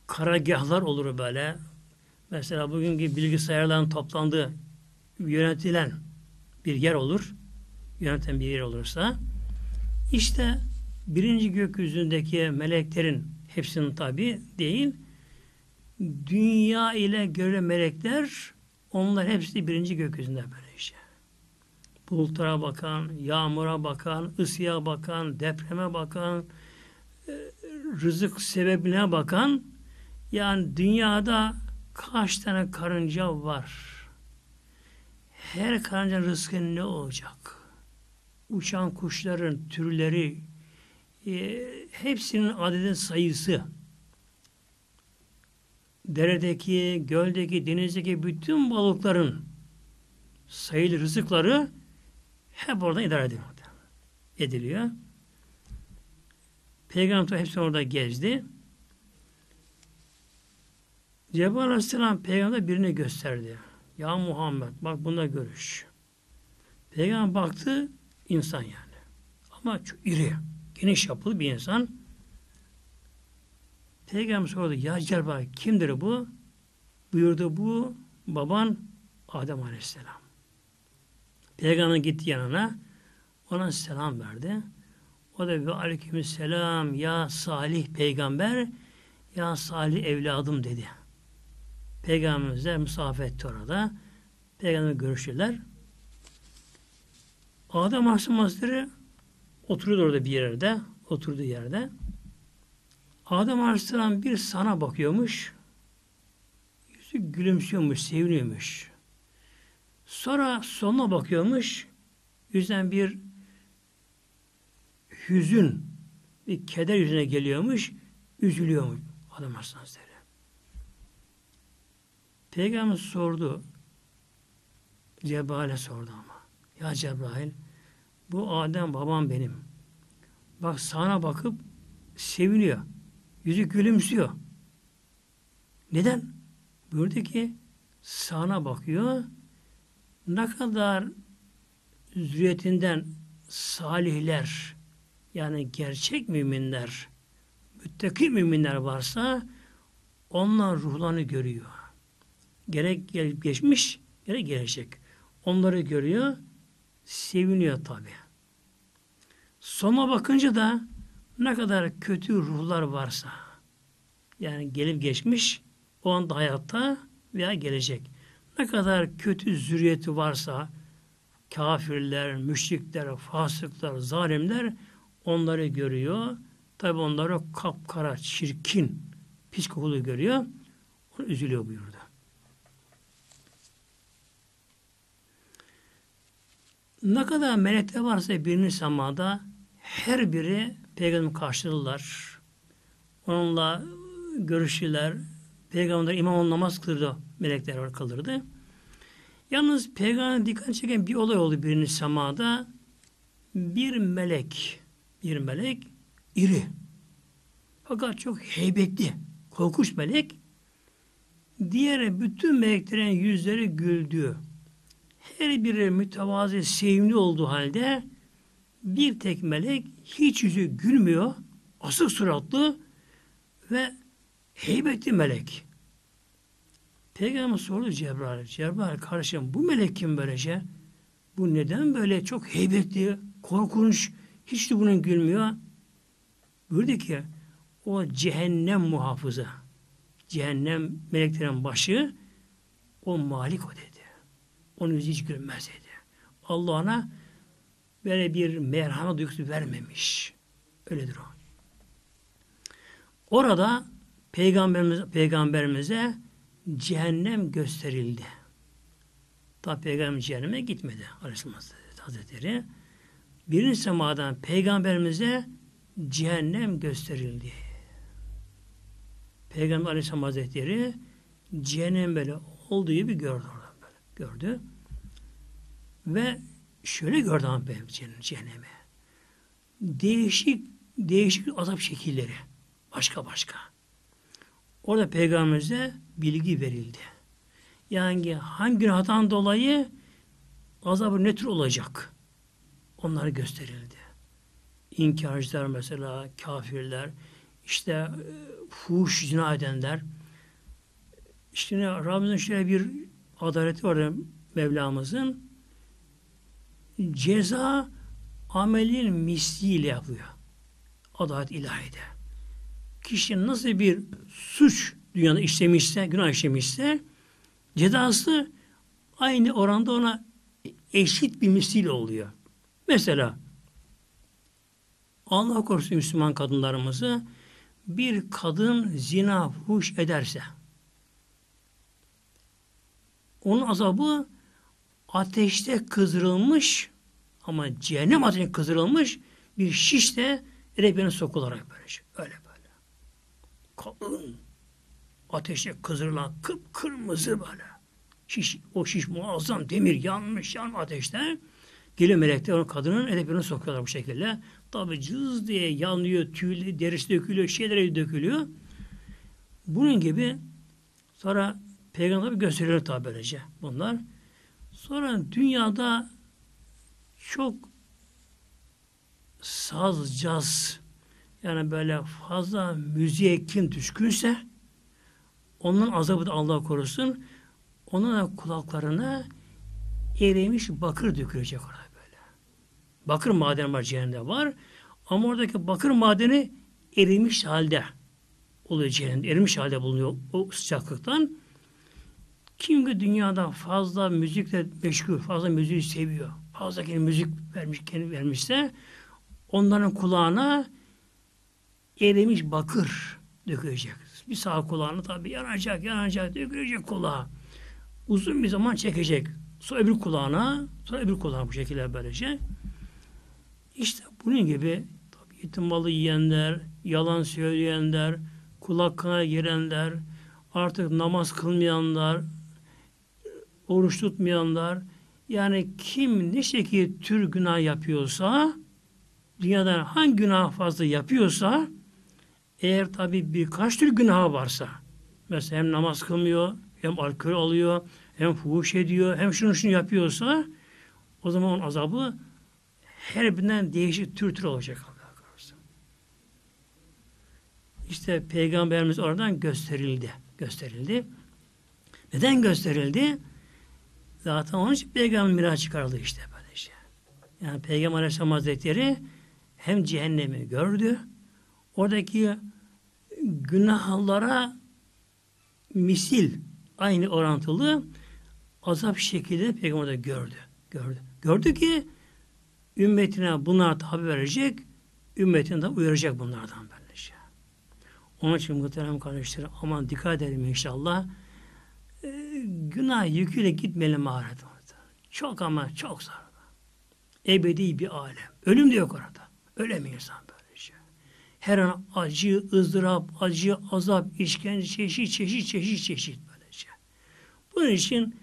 karagahlar olur böyle. Mesela bugünkü bilgisayarların toplandığı yönetilen bir yer olur. Yöneten bir yer olursa işte birinci gökyüzündeki meleklerin hepsinin tabi değil. Dünya ile göre melekler onlar hepsi birinci gökyüzünde böyle işte. Bulutlara bakan, yağmura bakan, ısıya bakan, depreme bakan, e, rızık sebebine bakan yani dünyada kaç tane karınca var? Her karınca rızkı ne olacak? Uçan kuşların türleri, e, hepsinin adedin sayısı deredeki, göldeki, denizdeki bütün balıkların sayılı rızıkları hep oradan idare ediliyor. ediliyor. Peygamber hepsi orada gezdi. Cebrail Aleyhisselam peygamber birine gösterdi. Ya Muhammed bak bunda görüş. Peygamber baktı insan yani. Ama çok iri, geniş yapılı bir insan. Peygamber sordu ya Cebrail kimdir bu? Buyurdu bu baban Adem Aleyhisselam. Peygamber gitti yanına. Ona selam verdi. O da ve aleykümselam ya salih peygamber ya salih evladım dedi. Peygamberimize misafir etti orada. Peygamber görüştüler. Adem Aleyhisselam Hazretleri oturuyordu orada bir yerde. Oturduğu yerde. Adem Aleyhisselam bir sana bakıyormuş. Yüzü gülümsüyormuş, seviniyormuş. Sonra sonuna bakıyormuş. Yüzden bir hüzün, bir keder yüzüne geliyormuş. Üzülüyormuş Adem Aleyhisselam Hazretleri. Peygamber sordu. Cebrail'e sordu ama. Ya Cebrail bu Adem babam benim. Bak sana bakıp seviniyor. Yüzü gülümsüyor. Neden? Buyurdu ki sana bakıyor. Ne kadar zürriyetinden salihler yani gerçek müminler müttaki müminler varsa onlar ruhlarını görüyor. Gerek gelip geçmiş, gerek gelecek. Onları görüyor, seviniyor tabi. Sona bakınca da ne kadar kötü ruhlar varsa, yani gelip geçmiş, o anda hayatta veya gelecek. Ne kadar kötü zürriyeti varsa, kafirler, müşrikler, fasıklar, zalimler onları görüyor. Tabi onları kapkara, çirkin, pis kokulu görüyor. Onu üzülüyor buyurdu. Ne kadar melekler varsa birini semada her biri peygamber karşıladılar. Onunla görüştüler. Peygamber imam namaz kılırdı. Melekler kılırdı. Yalnız peygamber dikkat çeken bir olay oldu birinin semada. Bir melek, bir melek iri. Fakat çok heybetli, korkunç melek. Diğer bütün meleklerin yüzleri güldü. Her biri mütevazi, sevimli olduğu halde bir tek melek hiç yüzü gülmüyor, asık suratlı ve heybetli melek. Peygamber sordu Cebrail. Cebrail kardeşim bu melek kim böylece? Bu neden böyle çok heybetli, korkunç, hiç de bunun gülmüyor? Buyurdu ki o cehennem muhafızı. Cehennem meleklerin başı o malik o dedi. Onun yüzü hiç gülmez dedi. Allah ona böyle bir merhamet duygusu vermemiş. Öyledir o. Orada peygamberimiz, peygamberimize cehennem gösterildi. Tabi peygamber cehenneme gitmedi Aleyhisselam Hazretleri. Birinci semadan peygamberimize cehennem gösterildi. Peygamber Aleyhisselam Hazretleri cehennem böyle olduğu gibi gördü. Gördü. Ve şöyle gördü ama cehennemi. Değişik değişik azap şekilleri. Başka başka. Orada peygamberimize bilgi verildi. Yani hangi günahdan dolayı azabı ne tür olacak? Onları gösterildi. İnkarcılar mesela, kafirler, işte e, fuhuş zina edenler. İşte Rabbimizin şöyle bir adaleti var Mevlamızın. Ceza amelin misliyle yapıyor. Adalet ilahide. Kişi nasıl bir suç dünyada işlemişse, günah işlemişse cezası aynı oranda ona eşit bir misil oluyor. Mesela Allah korusun Müslüman kadınlarımızı bir kadın zina fuş ederse onun azabı ateşte kızdırılmış ama cehennem ateşine kızdırılmış bir şişte rebine sokularak böyle. Öyle böyle. Kalın ateşe kızdırılan kıpkırmızı böyle. Şiş, o şiş muazzam demir yanmış yan ateşte Geliyor melekler onun kadının edebini sokuyorlar bu şekilde. Tabi cız diye yanıyor, tüy, derisi dökülüyor, şeylere dökülüyor. Bunun gibi sonra peygamber gösteriyor tabi böylece bunlar. Sonra dünyada çok saz, caz yani böyle fazla müziğe kim düşkünse onun azabı da Allah korusun onun kulaklarına erimiş bakır dökülecek orada böyle. Bakır madeni var cehennemde var ama oradaki bakır madeni erimiş halde oluyor cehennemde. Erimiş halde bulunuyor o sıcaklıktan. Kim ki dünyada fazla müzikle meşgul, fazla müziği seviyor, fazla kendi müzik vermiş, kendi vermişse onların kulağına erimiş bakır dökülecek. Bir sağ kulağını tabi yanacak, yanacak, dökülecek kulağa. Uzun bir zaman çekecek. Sonra öbür kulağına, sonra öbür kulağına bu şekilde böylece. İşte bunun gibi tabi yetim malı yiyenler, yalan söyleyenler, kulak girenler, artık namaz kılmayanlar, oruç tutmayanlar, yani kim ne şekilde tür günah yapıyorsa, dünyadan hangi günah fazla yapıyorsa, eğer tabi birkaç tür günah varsa, mesela hem namaz kılmıyor, hem alkol alıyor, hem fuhuş ediyor, hem şunu şunu yapıyorsa, o zaman onun azabı her birinden değişik tür tür olacak. İşte Peygamberimiz oradan gösterildi. Gösterildi. Neden gösterildi? Zaten onun için Peygamber miraç çıkarıldı işte böyle şey. Yani Peygamber Aleyhisselam Hazretleri hem cehennemi gördü, oradaki günahlara misil, aynı orantılı azap şekilde Peygamber gördü. Gördü. Gördü ki ümmetine bunlar tabi verecek, ümmetini de uyaracak bunlardan böylece. Onun için muhterem kardeşlerim aman dikkat edelim inşallah. Ee, günah yüküyle gitmeyelim ahiret Çok ama çok zor. Ebedi bir alem. Ölüm de yok orada. Ölemiyor insan böylece. Her an acı, ızdırap, acı, azap, işkence, çeşit, çeşit, çeşit, çeşit böylece. Bunun için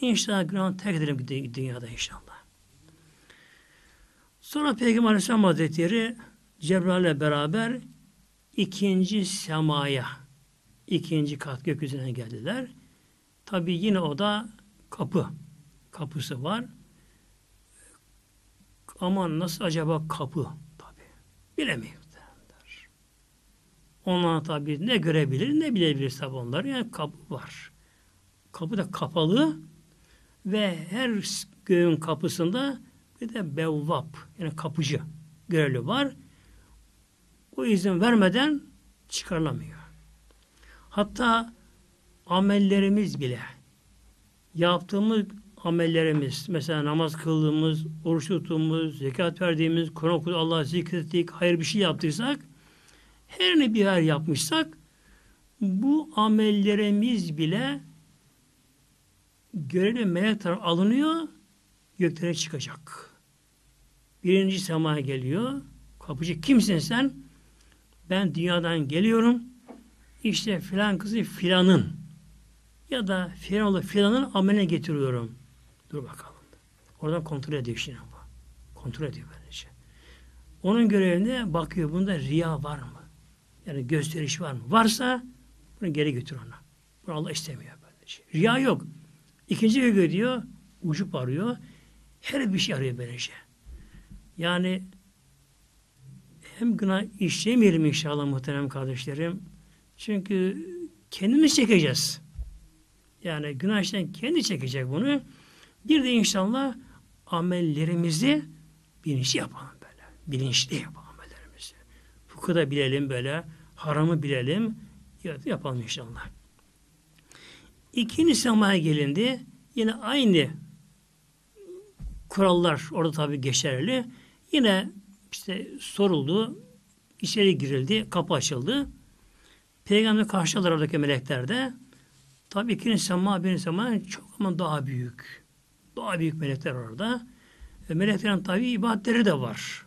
inşallah günahı terk edelim dünyada inşallah. Sonra Peygamber Aleyhisselam Hazretleri Cebrail'le beraber ikinci semaya, ikinci kat gökyüzüne geldiler. Tabi yine o da kapı. Kapısı var. Ama nasıl acaba kapı? Tabi. Bilemiyor. Onlar tabi ne görebilir ne bilebilir tabi onlar. Yani kapı var. Kapı da kapalı ve her göğün kapısında bir de bevvap yani kapıcı görevli var. O izin vermeden çıkarılamıyor. Hatta amellerimiz bile yaptığımız amellerimiz mesela namaz kıldığımız, oruç tuttuğumuz, zekat verdiğimiz, Kur'an okudu, Allah'ı zikrettik, hayır bir şey yaptıysak her ne bir hayır yapmışsak bu amellerimiz bile görevli melek alınıyor göklere çıkacak. Birinci semaya geliyor. Kapıcı kimsin sen? Ben dünyadan geliyorum. İşte filan kızı filanın ya da filan filanın ameline getiriyorum. Dur bakalım. Oradan kontrol ediyor şimdi bu. Kontrol ediyor böylece. Onun görevinde bakıyor bunda riya var mı? Yani gösteriş var mı? Varsa bunu geri götür ona. Bunu Allah istemiyor böylece. Riya yok. İkinci gün diyor, ucup arıyor. Her bir şey arıyor böylece. Yani hem günah işlemeyelim inşallah muhterem kardeşlerim. Çünkü kendimiz çekeceğiz. Yani günah kendi çekecek bunu. Bir de inşallah amellerimizi bilinçli yapalım böyle. Bilinçli yapalım amellerimizi. Fıkıh bilelim böyle. Haramı bilelim. Yapalım inşallah. İkinci semaya gelindi. Yine aynı kurallar orada tabi geçerli. Yine işte soruldu, içeri girildi, kapı açıldı. Peygamber karşıladılar oradaki melekler de. Tabi ikinci sema, birinci sema çok ama daha büyük. Daha büyük melekler orada. E, meleklerin tabi ibadetleri de var.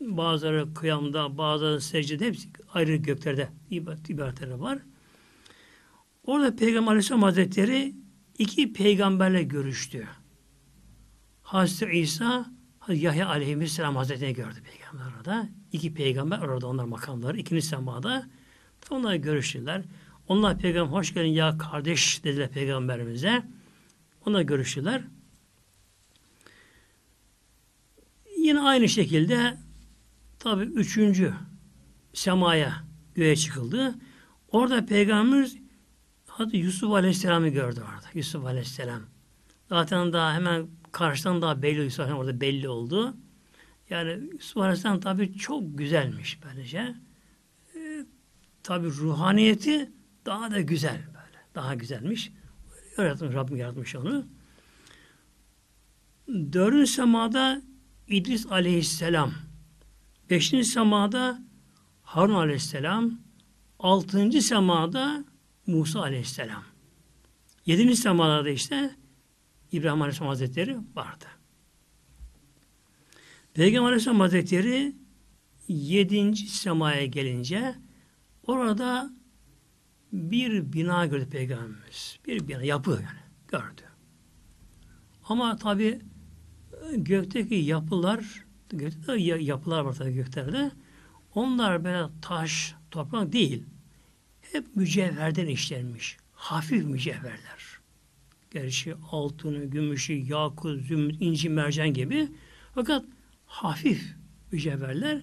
Bazıları kıyamda, bazıları secdede, hepsi ayrı göklerde ibadet, ibadetleri var. Orada Peygamber Aleyhisselam Hazretleri iki peygamberle görüştü. Hazreti İsa Yahya Aleyhisselam Hazretleri gördü peygamber orada. İki peygamber orada onlar makamları. ikinci semada. Onlar görüştüler. Onlar peygamber hoş geldin ya kardeş dediler peygamberimize. Onlar görüştüler. Yine aynı şekilde tabi üçüncü semaya göğe çıkıldı. Orada peygamberimiz Hazreti Yusuf Aleyhisselam'ı gördü orada. Yusuf Aleyhisselam. Zaten daha hemen karşıdan daha belli Yusuf Aleyhisselam orada belli oldu. Yani Yusuf Aleyhisselam tabi çok güzelmiş böylece. Ee, tabi ruhaniyeti daha da güzel böyle. Daha güzelmiş. Yaratmış, Rabbim yaratmış onu. Dördüncü semada İdris Aleyhisselam. Beşinci semada Harun Aleyhisselam. Altıncı semada Musa Aleyhisselam. Yedinci semalarda işte İbrahim Aleyhisselam Hazretleri vardı. Peygamber Aleyhisselam Hazretleri yedinci semaya gelince orada bir bina gördü Peygamberimiz. Bir bina, yapı yani gördü. Ama tabi gökteki yapılar gökte yapılar var tabi göklerde. Onlar böyle taş, toprak değil. Hep mücevherden işlenmiş. Hafif mücevherler. Gerçi altını, gümüşü, yakut, zümrüt, inci, mercan gibi. Fakat hafif mücevherler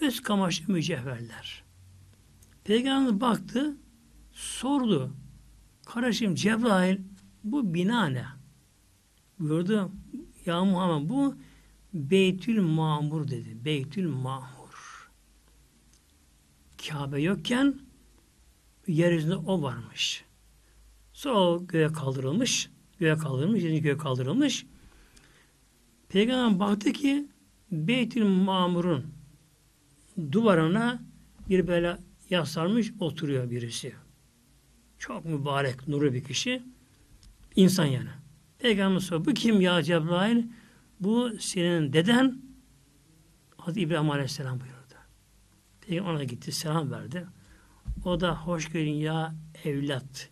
göz kamaşlı mücevherler. Peygamber baktı, sordu. Kardeşim Cebrail bu bina ne? Buyurdu. Ya Muhammed bu Beytül Mamur dedi. Beytül Mamur. Kabe yokken yeryüzünde o varmış. Sonra o göğe kaldırılmış. Göğe kaldırılmış. Yedinci göğe kaldırılmış. Peygamber baktı ki Beytül Mamur'un duvarına bir böyle yaslanmış oturuyor birisi. Çok mübarek, nuru bir kişi. İnsan yani. Peygamber soruyor. Bu kim ya Cebrail? Bu senin deden Hazreti İbrahim Aleyhisselam buyurdu. Peygamber ona gitti, selam verdi. O da hoş geldin ya evlat.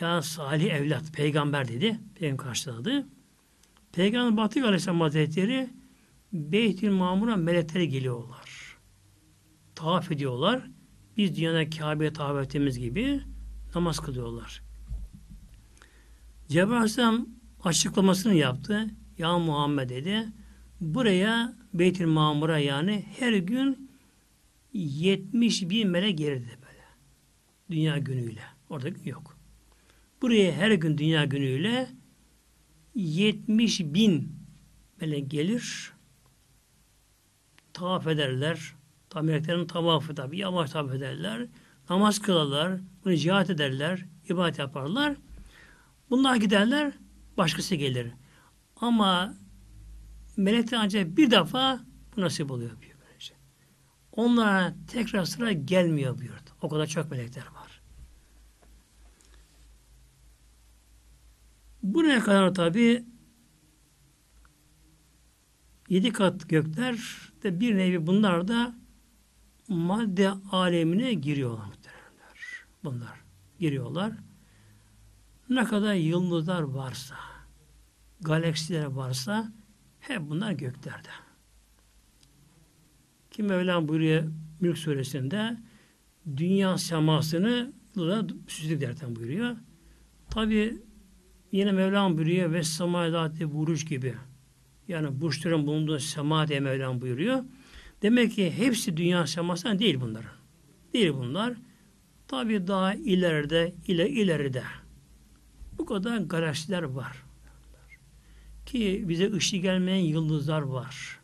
Ya salih evlat, peygamber dedi. Peygamber karşıladı. Peygamber Batı Aleyhisselam Hazretleri Beytül Mamur'a melekleri geliyorlar. Tavaf ediyorlar. Biz dünyada Kabe'ye tavaf gibi namaz kılıyorlar. Cebrail Aleyhisselam açıklamasını yaptı. Ya Muhammed dedi. Buraya Beytül Mamur'a yani her gün 70 bin melek gelirdi böyle. Dünya günüyle. Orada yok. Buraya her gün dünya günüyle 70 bin melek gelir. Tavaf ederler. Tam meleklerin tavafı tabi yavaş tavaf ederler. Namaz kılarlar. Bunu cihat ederler. ibadet yaparlar. Bunlar giderler. Başkası gelir. Ama melekler ancak bir defa bu nasip oluyor. Böylece. Onlara tekrar sıra gelmiyor buyurdu. O kadar çok melekler var. Buraya kadar tabi yedi kat gökler de bir nevi bunlar da madde alemine giriyorlar muhteremler. Bunlar giriyorlar. Ne kadar yıldızlar varsa galaksiler varsa hep bunlar göklerde. Kim Mevlam buyuruyor Mülk suresinde dünya semasını da süslük derken buyuruyor. Tabi yine Mevlam buyuruyor ve semayadati buruç gibi. Yani burçların bulunduğu sema diye Mevlam buyuruyor. Demek ki hepsi dünya semasından değil bunların. Değil bunlar. Tabi daha ileride, ile ileride. Bu kadar galaksiler var. Ki bize ışık gelmeyen yıldızlar var.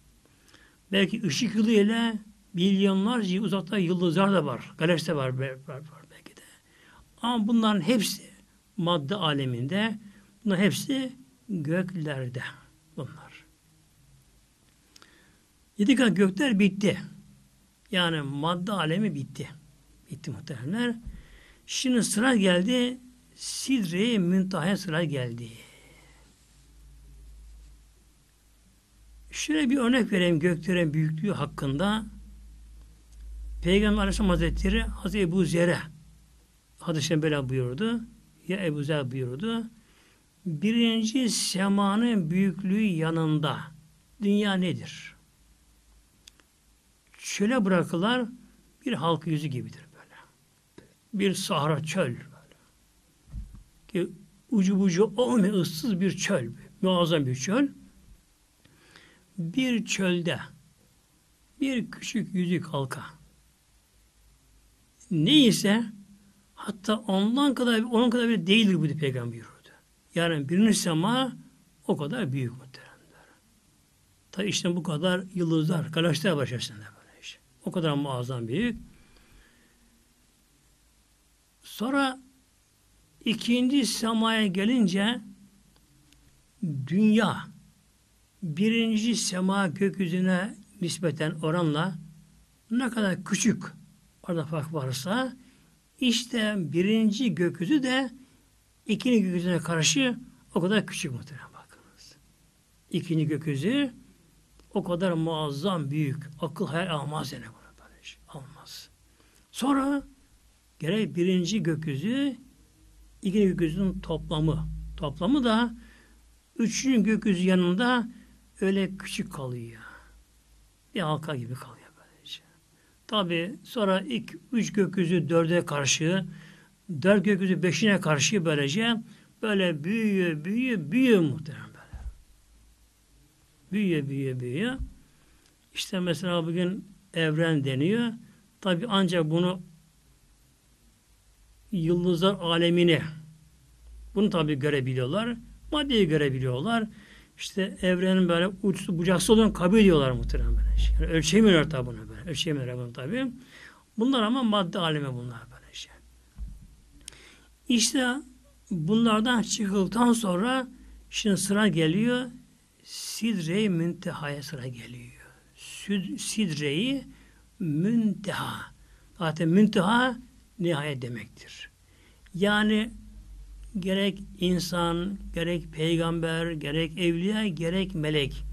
Belki ışık yılı ile milyonlarca uzakta yıldızlar da var. Galaksi de var, var, var belki de. Ama bunların hepsi madde aleminde, bunların hepsi göklerde bunlar. Yedi kat gökler bitti. Yani madde alemi bitti. Bitti muhtemelenler. Şimdi sıra geldi Sidre-i Müntaha'ya sıra geldi. Şöyle bir örnek vereyim göklerin büyüklüğü hakkında. Peygamber Aleyhisselam Hazretleri Hazreti Ebu Zer'e hadisinde böyle buyurdu. Ya Ebu Zer buyurdu. birinci semanın büyüklüğü yanında dünya nedir? Çöle bırakılar bir halk yüzü gibidir böyle. Bir sahra çöl böyle. Ki ucu bucu olmayan ıssız bir çöl. Muazzam bir çöl. Bir çölde bir küçük yüzük halka. Neyse hatta ondan kadar onun kadar bile değildir bu peygamber buyurdu. Yani birinci sema o kadar büyük muhteremler. Tabi işte bu kadar yıldızlar, galaksiler işte. O kadar muazzam büyük. Sonra ikinci semaya gelince dünya birinci sema gökyüzüne nispeten oranla ne kadar küçük orada fark varsa işte birinci gökyüzü de ikinci gökyüzüne karşı o kadar küçük muhtemelen bakınız. İkinci gökyüzü o kadar muazzam büyük. Akıl hayal almaz yani bunu şey. Almaz. Sonra gerek birinci gökyüzü ikinci gökyüzünün toplamı. Toplamı da üçüncü gökyüzü yanında öyle küçük kalıyor. Bir halka gibi kalıyor böylece. Tabi sonra ilk üç gökyüzü dörde karşı, dört gökyüzü beşine karşı böylece böyle büyüyor, büyüyor, büyüyor muhtemelen böyle. Büyüyor, büyüyor. İşte mesela bugün evren deniyor. Tabi ancak bunu yıldızlar alemini bunu tabi görebiliyorlar. Maddeyi görebiliyorlar. İşte evrenin böyle uçsu bucaksı olan kabul ediyorlar muhtemelen. Yani ölçemiyorlar tabi bunu böyle. Ölçemiyorlar bunu tabi. Bunlar ama madde alemi bunlar böyle şey. İşte bunlardan çıkıldıktan sonra şimdi sıra geliyor Sidre-i Münteha'ya sıra geliyor. Sidre-i Münteha. Zaten Münteha nihayet demektir. Yani gerek insan, gerek peygamber, gerek evliya, gerek melek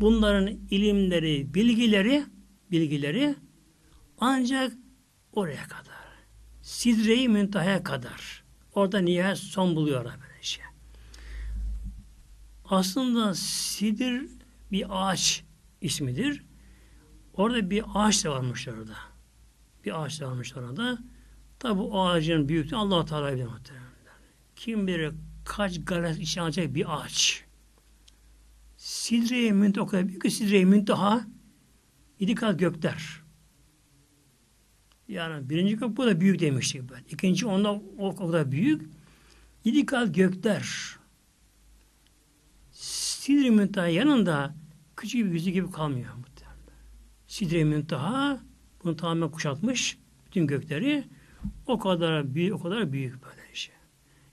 bunların ilimleri, bilgileri bilgileri ancak oraya kadar. Sidre-i müntahaya kadar. Orada nihayet son buluyorlar böyle şey. Aslında sidir bir ağaç ismidir. Orada bir ağaç da varmış orada. Bir ağaç da varmış orada. Tabi bu ağacın büyüklüğü Allah Teala bilir muhtemelen. Kim bilir kaç galas içine alacak bir ağaç. Sidre-i Müntaha o kadar büyük ki Sidre-i Müntaha yedi kat gökler. Yani birinci gök bu da büyük demiştik ben. İkinci ondan o kadar büyük. Yedi kat gökler. Sidre-i Müntaha yanında küçük bir yüzü gibi kalmıyor muhtemelen. Sidre-i Müntaha bunu tamamen kuşatmış bütün gökleri. O kadar büyük, o kadar büyük böyle şey.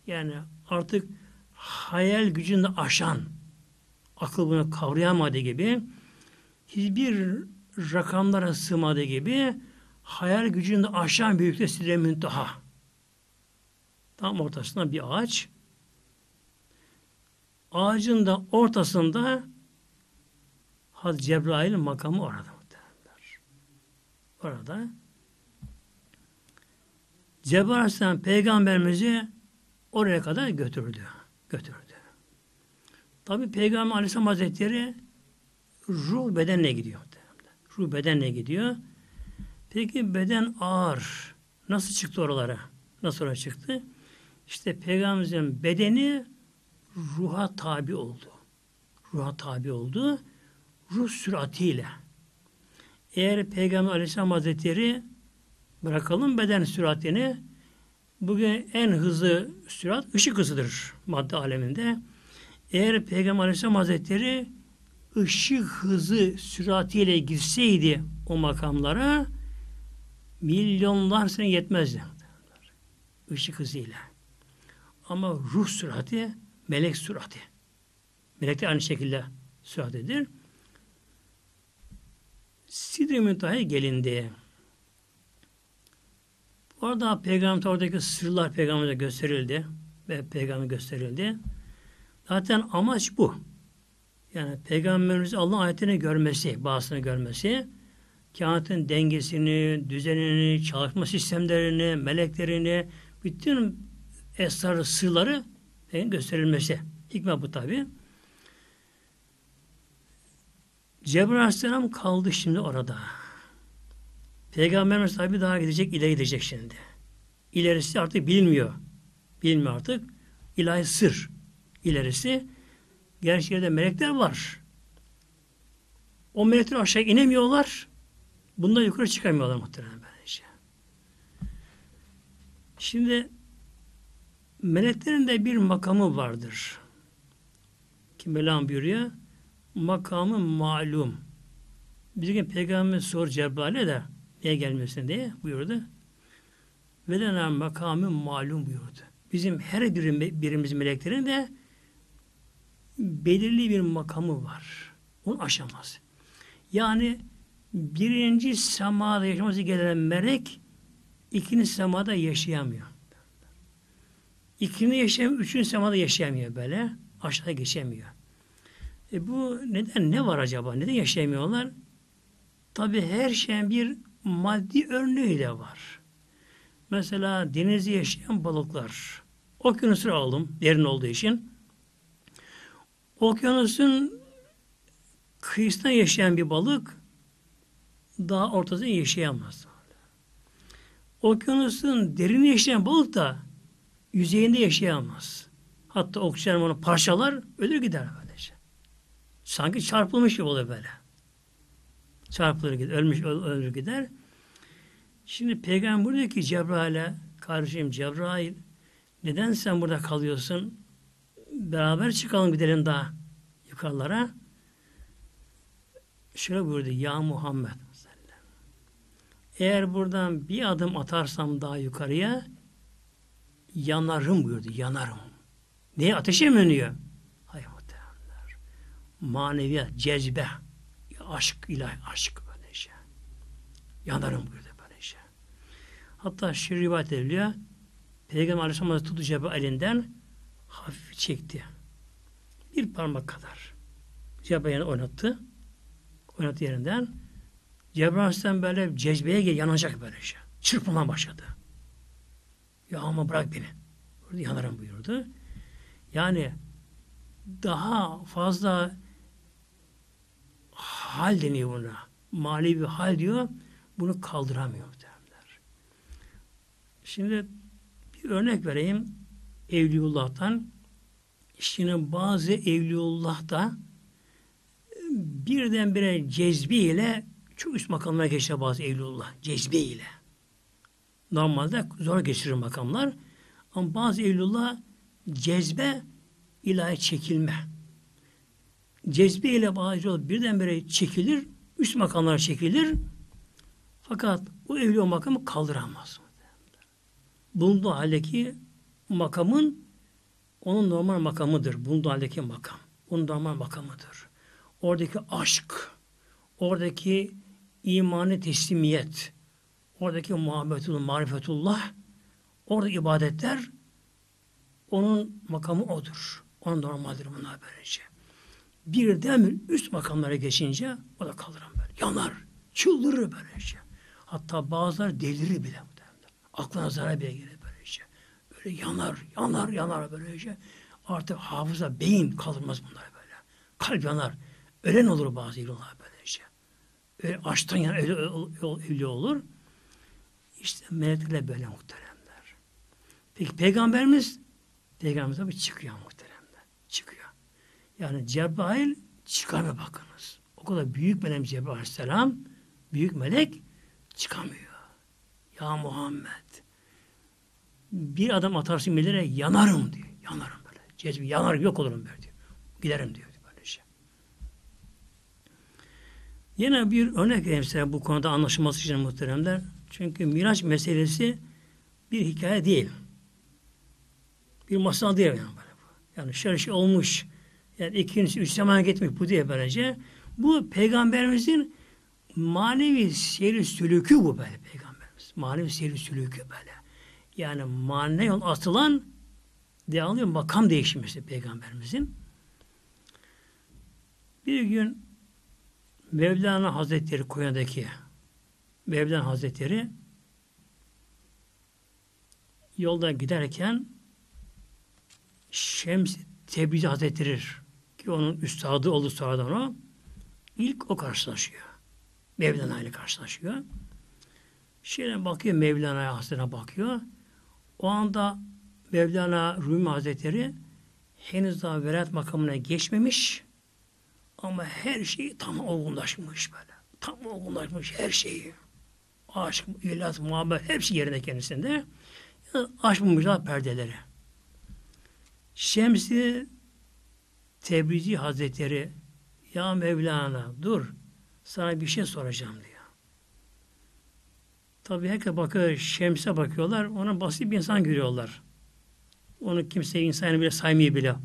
Yani artık hayal gücünü aşan, akıl bunu kavrayamadığı gibi, hiçbir rakamlara sığmadığı gibi hayal gücünü aşan büyüklükte sidre müntaha. Tam ortasında bir ağaç. Ağacın da ortasında Hazreti Cebrail makamı orada muhtemelenler. Orada Cebrail Aleyhisselam peygamberimizi oraya kadar götürdü. Götürdü. Tabi Peygamber Aleyhisselam Hazretleri ruh bedenle gidiyor. Ruh bedenle gidiyor. Peki beden ağır. Nasıl çıktı oralara? Nasıl oraya çıktı? İşte Peygamberimizin bedeni ruha tabi oldu. Ruha tabi oldu. Ruh süratiyle. Eğer Peygamber Aleyhisselam Hazretleri bırakalım beden süratini bugün en hızlı sürat ışık hızıdır madde aleminde. Eğer Peygamber Aleyhisselam Hazretleri ışık hızı süratiyle girseydi o makamlara milyonlar sene yetmezdi. Işık hızıyla. Ama ruh sürati melek sürati. Melek de aynı şekilde süratidir. Sidri Müntaha'ya gelindi. Orada peygamber oradaki sırlar peygambere gösterildi ve peygamber gösterildi. Zaten amaç bu. Yani peygamberimiz Allah ayetini görmesi, bazısını görmesi, kainatın dengesini, düzenini, çalışma sistemlerini, meleklerini, bütün esrarı, sırları gösterilmesi Hikmet bu tabi. Cebrail Aleyhisselam kaldı şimdi orada. Peygamberimiz tabi daha gidecek, ileri gidecek şimdi. İlerisi artık bilmiyor. Bilmiyor artık. İlahi sır. İlerisi. Gerçi yerde melekler var. O melekler aşağı inemiyorlar. Bundan yukarı çıkamıyorlar muhtemelen böylece. Şimdi meleklerin de bir makamı vardır. Kim Mevlam buyuruyor? Makamı malum. Bizim Peygamberimiz sor Cebrail'e de niye gelmesin diye buyurdu. Ve de makamı malum buyurdu. Bizim her birim, birimiz meleklerin de belirli bir makamı var. Onu aşamaz. Yani birinci semada yaşaması gelen melek ikinci semada yaşayamıyor. İkinci yaşayamıyor, üçüncü semada yaşayamıyor böyle. Aşağıda geçemiyor. E bu neden ne var acaba? Neden yaşayamıyorlar? Tabi her şeyin bir maddi örneği de var. Mesela denizde yaşayan balıklar. Okyanusu aldım derin olduğu için. Okyanusun kıyısında yaşayan bir balık daha ortasında yaşayamaz. Okyanusun derin yaşayan balık da yüzeyinde yaşayamaz. Hatta oksijen onu parçalar, ölür gider böylece. Sanki çarpılmış gibi oluyor böyle. Çarpılır gider, ölmüş ölür gider. Şimdi peygamber burada ki Cebrail'e kardeşim Cebrail neden sen burada kalıyorsun? Beraber çıkalım gidelim daha yukarılara. Şöyle buyurdu ya Muhammed eğer buradan bir adım atarsam daha yukarıya yanarım buyurdu. Yanarım. Neye? Ateşe mi önüyor? Hayır muhtemelenler. Maneviyat, cezbe, aşk, ilahi aşk böyle şey. Yanarım buyurdu böyle şey. Hatta şu rivayet ediliyor. Peygamber Aleyhisselam tuttu cebe elinden hafif çekti. Bir parmak kadar. Cebeyi oynattı. Oynattı yerinden. Cebrail Aleyhisselam böyle cezbeye gel, yanacak böyle şey. Çırpınma başladı. Ya ama bırak beni. Burada yanarım buyurdu. Yani daha fazla hal deniyor buna. Manevi hal diyor. Bunu kaldıramıyor derler. Şimdi bir örnek vereyim. Evliyullah'tan. İşte bazı Evliyullah'ta birdenbire cezbiyle çok üst makamlara geçer bazı Evliyullah. Cezbe ile. Normalde zor geçirir makamlar. Ama bazı Evliyullah cezbe ilahi çekilme. Cezbe ile yol birdenbire çekilir, üst makamlara çekilir. Fakat o evli o makamı kaldıramaz. Bulunduğu haldeki makamın onun normal makamıdır. Bulunduğu haldeki makam. Onun normal makamıdır. Oradaki aşk, oradaki imanı teslimiyet, oradaki muhabbetullah, marifetullah, orada ibadetler onun makamı odur. Onun normaldir bunlar böylece. Birden üst makamlara geçince o da kaldıran böyle. Yanar, çıldırır böylece. Hatta bazıları delirir bile. Aklına zarar bile gelir böylece. Böyle yanar, yanar, yanar böylece. Artık hafıza, beyin kaldırmaz bunlar böyle. Kalp yanar. Ölen olur bazı yıllar böylece. Öyle açtan yana evli olur. İşte meleklerle böyle muhteremler. Peki peygamberimiz peygamberimiz tabi çıkıyor muhteremler. Çıkıyor. Yani Cebrail çıkamıyor bakınız. O kadar büyük melek Cebrail aleyhisselam büyük melek çıkamıyor. Ya Muhammed bir adam atarsın millere yanarım diyor. Yanarım böyle. Cezbi yanarım yok olurum böyle diyor. Giderim diyor. Böyle şey. Yine bir örnek vereyim size bu konuda anlaşılması için muhteremler. Çünkü Miraç meselesi bir hikaye değil. Bir masal değil yani böyle. Yani şey olmuş. Yani ikinci, üç zamana gitmiş bu diye böylece. Bu peygamberimizin manevi seyri sülükü bu böyle peygamberimiz. Manevi seyri sülükü böyle. Yani manevi yol atılan devamlı makam değişmesi peygamberimizin. Bir gün Mevlana Hazretleri Konya'daki Mevlana Hazretleri yolda giderken Şems Tebrizi Hazretleri ki onun üstadı oldu sonradan o. İlk o karşılaşıyor. Mevlana ile karşılaşıyor. Şöyle bakıyor Mevlana'ya Hazretleri'ne bakıyor. O anda Mevlana Rumi Hazretleri henüz daha velayet makamına geçmemiş ama her şeyi tam olgunlaşmış böyle. Tam olgunlaşmış her şeyi. Aşk, ilat, muhabbet hepsi yerinde kendisinde. Açmamışlar perdeleri. Şemsi Tebrizi Hazretleri ya Mevlana dur sana bir şey soracağım diyor. Tabi herkes bakıyor, Şems'e bakıyorlar, ona basit bir insan görüyorlar. Onu kimse insanı bile saymıyor bile.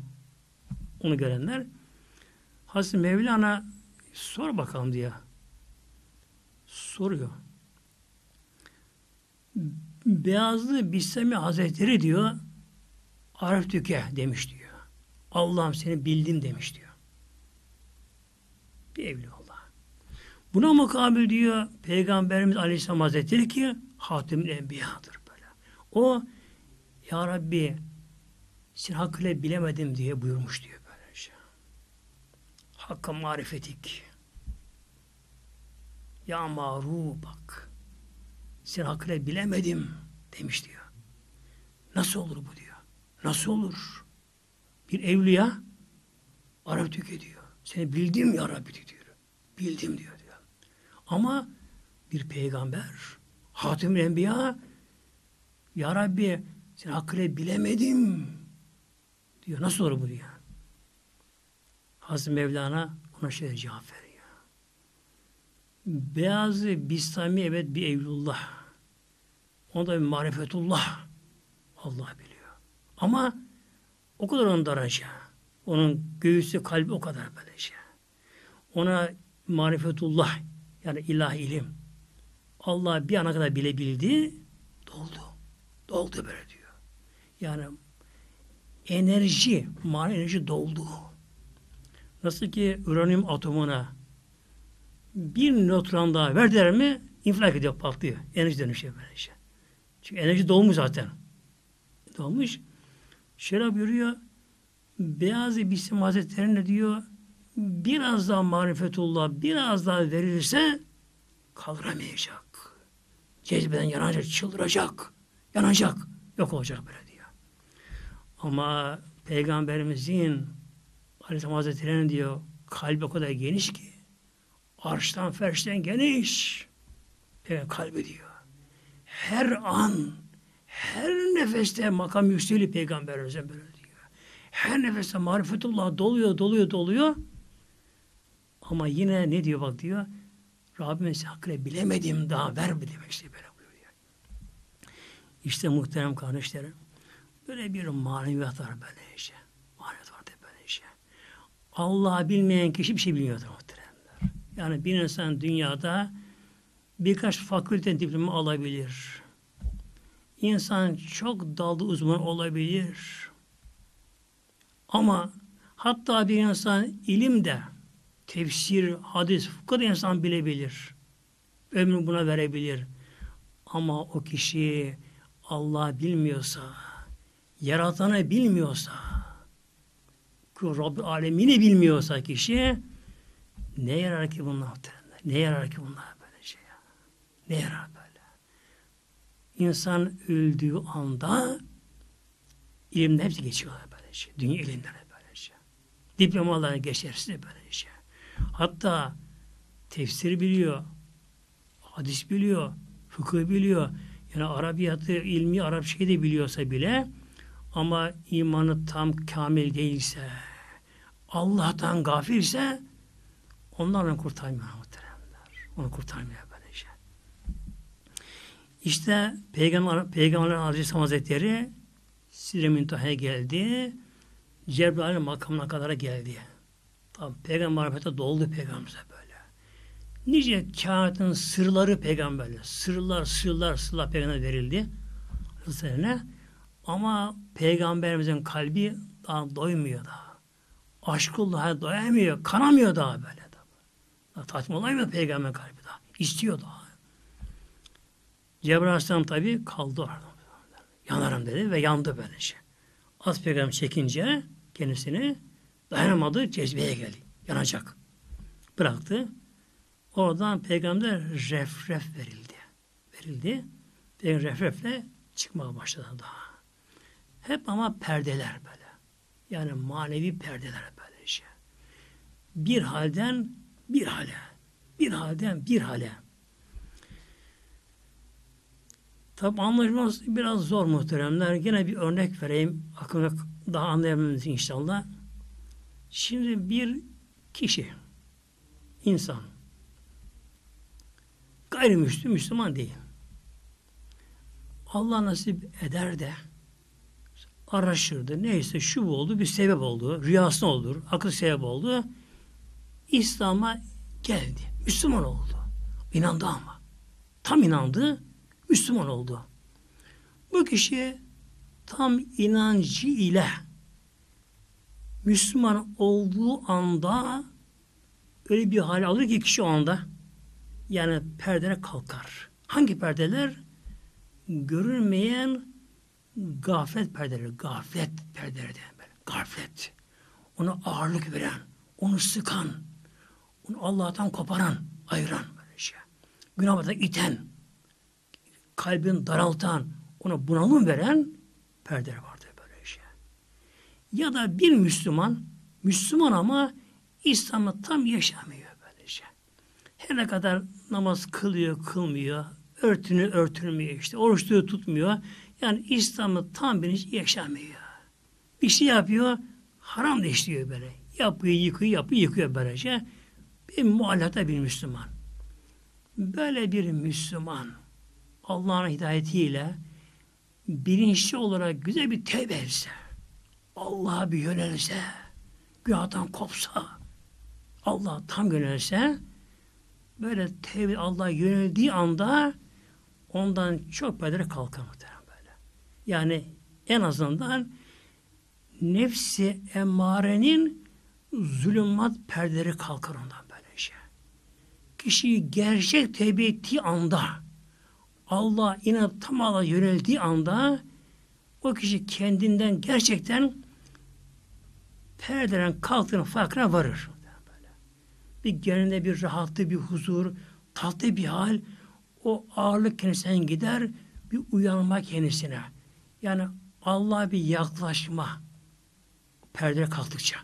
Onu görenler. Hazreti Mevlana sor bakalım diye. Soruyor. Beyazlı Bistami Hazretleri diyor Arif Tüke demiş diyor. Allah'ım seni bildim demiş diyor. Bir evli Allah. Buna mukabil diyor Peygamberimiz Aleyhisselam Hazretleri ki Hatimül Enbiya'dır böyle. O Ya Rabbi sen hakkıyla bilemedim diye buyurmuş diyor böyle şey. Hakka marifetik. Ya maru bak. Sen hakkıyla bilemedim demiş diyor. Nasıl olur bu diyor. Nasıl olur? Bir evliya Arap tüketiyor. Seni bildim ya Rabbi diyor. Bildim diyor diyor. Ama bir peygamber Hatim Enbiya Ya Rabbi sen hakkıyla bilemedim diyor. Nasıl olur bu diyor. Hazreti Mevlana ona şöyle cevap veriyor. Beyazı Bistami evet bir evlullah. Onda bir marifetullah. Allah biliyor. Ama o kadar onun daraca. Onun göğüsü, kalbi o kadar böylece. Ona marifetullah yani ilah ilim. Allah bir ana kadar bilebildi, doldu. Doldu böyle diyor. Yani enerji, mana enerji doldu. Nasıl ki uranyum atomuna bir nötron daha verdiler mi infilak ediyor, patlıyor. Enerji dönüşüyor böylece. Çünkü enerji dolmuş zaten. Dolmuş. Şöyle buyuruyor. Beyaz Bisim Hazretleri'ne diyor biraz daha marifetullah biraz daha verilirse kaldıramayacak. Cezbeden yanacak, çıldıracak. Yanacak. Yok olacak böyle diyor. Ama Peygamberimizin Aleyhisselam Hazretleri'nin diyor kalbi o kadar geniş ki arştan ferşten geniş. Evet, kalbi diyor. Her an her nefeste makam yükseliyor Peygamberimize böyle diyor. Her nefeste marifetullah doluyor, doluyor, doluyor. Ama yine ne diyor bak diyor. Rabbim hakkıyla bilemedim daha ver mi demek işte böyle buyuruyor. İşte muhterem kardeşlerim böyle bir maneviyat var böyle işte. Maneviyat var böyle işte. Allah'ı bilmeyen kişi bir şey bilmiyordur. Yani bir insan dünyada birkaç fakülte diploma alabilir. İnsan çok dalda uzman olabilir. Ama hatta bir insan ilimde tefsir, hadis, fıkıh insan bilebilir. Ömrünü buna verebilir. Ama o kişi Allah bilmiyorsa, yaratanı bilmiyorsa, Rabbi alemini bilmiyorsa kişi ne yarar ki bunlar? Ne yarar ki bunlar böyle şey ya? Ne yarar böyle? İnsan öldüğü anda ilimde hepsi geçiyorlar böyle şey. Dünya ilimleri böyle şey. Diplomalarını geçerse böyle şey. Hatta tefsir biliyor, hadis biliyor, fıkıh biliyor. Yani Arabiyatı, ilmi Arapçayı da biliyorsa bile ama imanı tam kamil değilse, Allah'tan gafilse onlarla kurtarmıyor muhteremler. Onu kurtarmıyor böyle şey. İşte Peygamber, Peygamber Aleyhisselam Hazretleri Müntaha'ya geldi. Cebrail makamına kadar geldi. Tabi peygamber marifete doldu peygamberimize böyle. Nice kainatın sırları peygamberle. Sırlar, sırlar, sırlar peygamber verildi. Üzerine. Ama peygamberimizin kalbi daha doymuyor daha. Aşkullah'a doyamıyor, kanamıyor daha böyle. Tatmin olamıyor peygamber kalbi daha. İstiyor daha. Cebrail Aleyhisselam tabi kaldı orada. Yanarım dedi ve yandı böylece. Az peygamber çekince kendisini. Dayanamadı, cezbeye geldi. Yanacak. Bıraktı. Oradan peygamber refref verildi. Verildi. Peygamber refrefle çıkmaya başladı daha. Hep ama perdeler böyle. Yani manevi perdeler böyle şey. Bir halden bir hale. Bir halden bir hale. Tabi anlaşması biraz zor muhteremler. Yine bir örnek vereyim. Aklına daha anlayabilmeniz inşallah. Şimdi bir kişi, insan, gayrimüslim, Müslüman değil. Allah nasip eder de araştırdı. Neyse şu oldu, bir sebep oldu. Rüyasına olur, akıl sebep oldu. İslam'a geldi. Müslüman oldu. İnandı ama. Tam inandı, Müslüman oldu. Bu kişi tam inancı ile Müslüman olduğu anda öyle bir hal alır ki kişi o anda yani perdeler kalkar. Hangi perdeler? Görünmeyen gaflet perdeleri, gaflet perdeleri böyle. Gaflet. Ona ağırlık veren, onu sıkan, onu Allah'tan koparan, ayıran böyle şey. Günahlardan iten, kalbini daraltan, ona bunalım veren perdeler vardır böyle şey. Ya da bir Müslüman, Müslüman ama İslam'ı tam yaşamıyor böyle şey. Her ne kadar namaz kılıyor, kılmıyor, örtünü örtünmüyor işte, oruçluğu tutmuyor. Yani İslam'ı tam bilinç yaşamıyor. Bir şey yapıyor, haram da işliyor böyle. Yapıyor, yıkıyor, yapıyor, yıkıyor böylece. Bir muallata bir Müslüman. Böyle bir Müslüman Allah'ın hidayetiyle bilinçli olarak güzel bir tevbe etse, Allah'a bir yönelse, günahdan kopsa, Allah tam yönelse, böyle tevbe Allah'a yöneldiği anda ondan çok bedere kalkar böyle. Yani en azından nefsi emmarenin zulümat perdeleri kalkar ondan. Kişiyi gerçek tevbe ettiği anda Allah inanıp tam Allah'a yöneldiği anda o kişi kendinden gerçekten perdelerin kalktığının farkına varır. Bir gönlünde bir rahatlığı, bir huzur, tatlı bir hal, o ağırlık kendisinden gider, bir uyanma kendisine. Yani Allah'a bir yaklaşma perde kalktıkça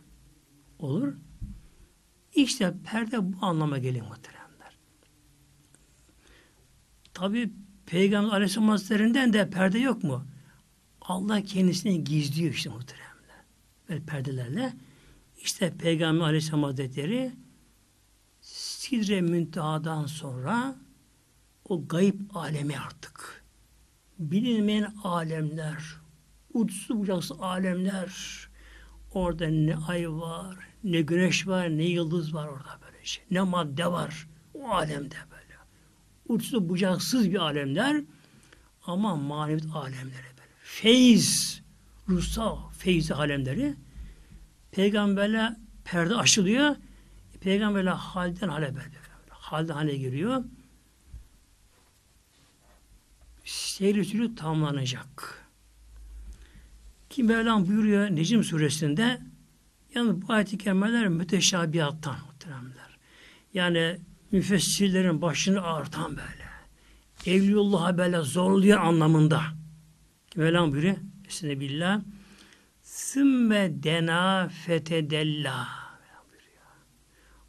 olur. İşte perde bu anlama geliyor muhteremler. Tabi Peygamber Aleyhisselam Hazretlerinden de perde yok mu? Allah kendisini gizliyor işte muhteremler. Böyle perdelerle. İşte Peygamber Aleyhisselam Hazretleri Sidre Münteha'dan sonra o gayip alemi artık. Bilinmeyen alemler, uçsuz bucaksız alemler. Orada ne ay var, ne güneş var, ne yıldız var orada böyle şey. Ne madde var o alemde. Uçsuz bucaksız bir alemler ama manevi alemleri böyle. Feyiz, ruhsal feyiz alemleri. Peygamberle perde açılıyor. Peygamberle halden hale böyle. Halden hale giriyor seyri sürü tamamlanacak. Ki Mevlam buyuruyor Necim suresinde yani bu ayet-i kerimeler müteşabihattan muhteremler. Yani müfessirlerin başını ağırtan böyle. Evliyullah'a böyle zorluyor anlamında. Mevlam buyuruyor Estağfirullah. Sümme dena fetedella.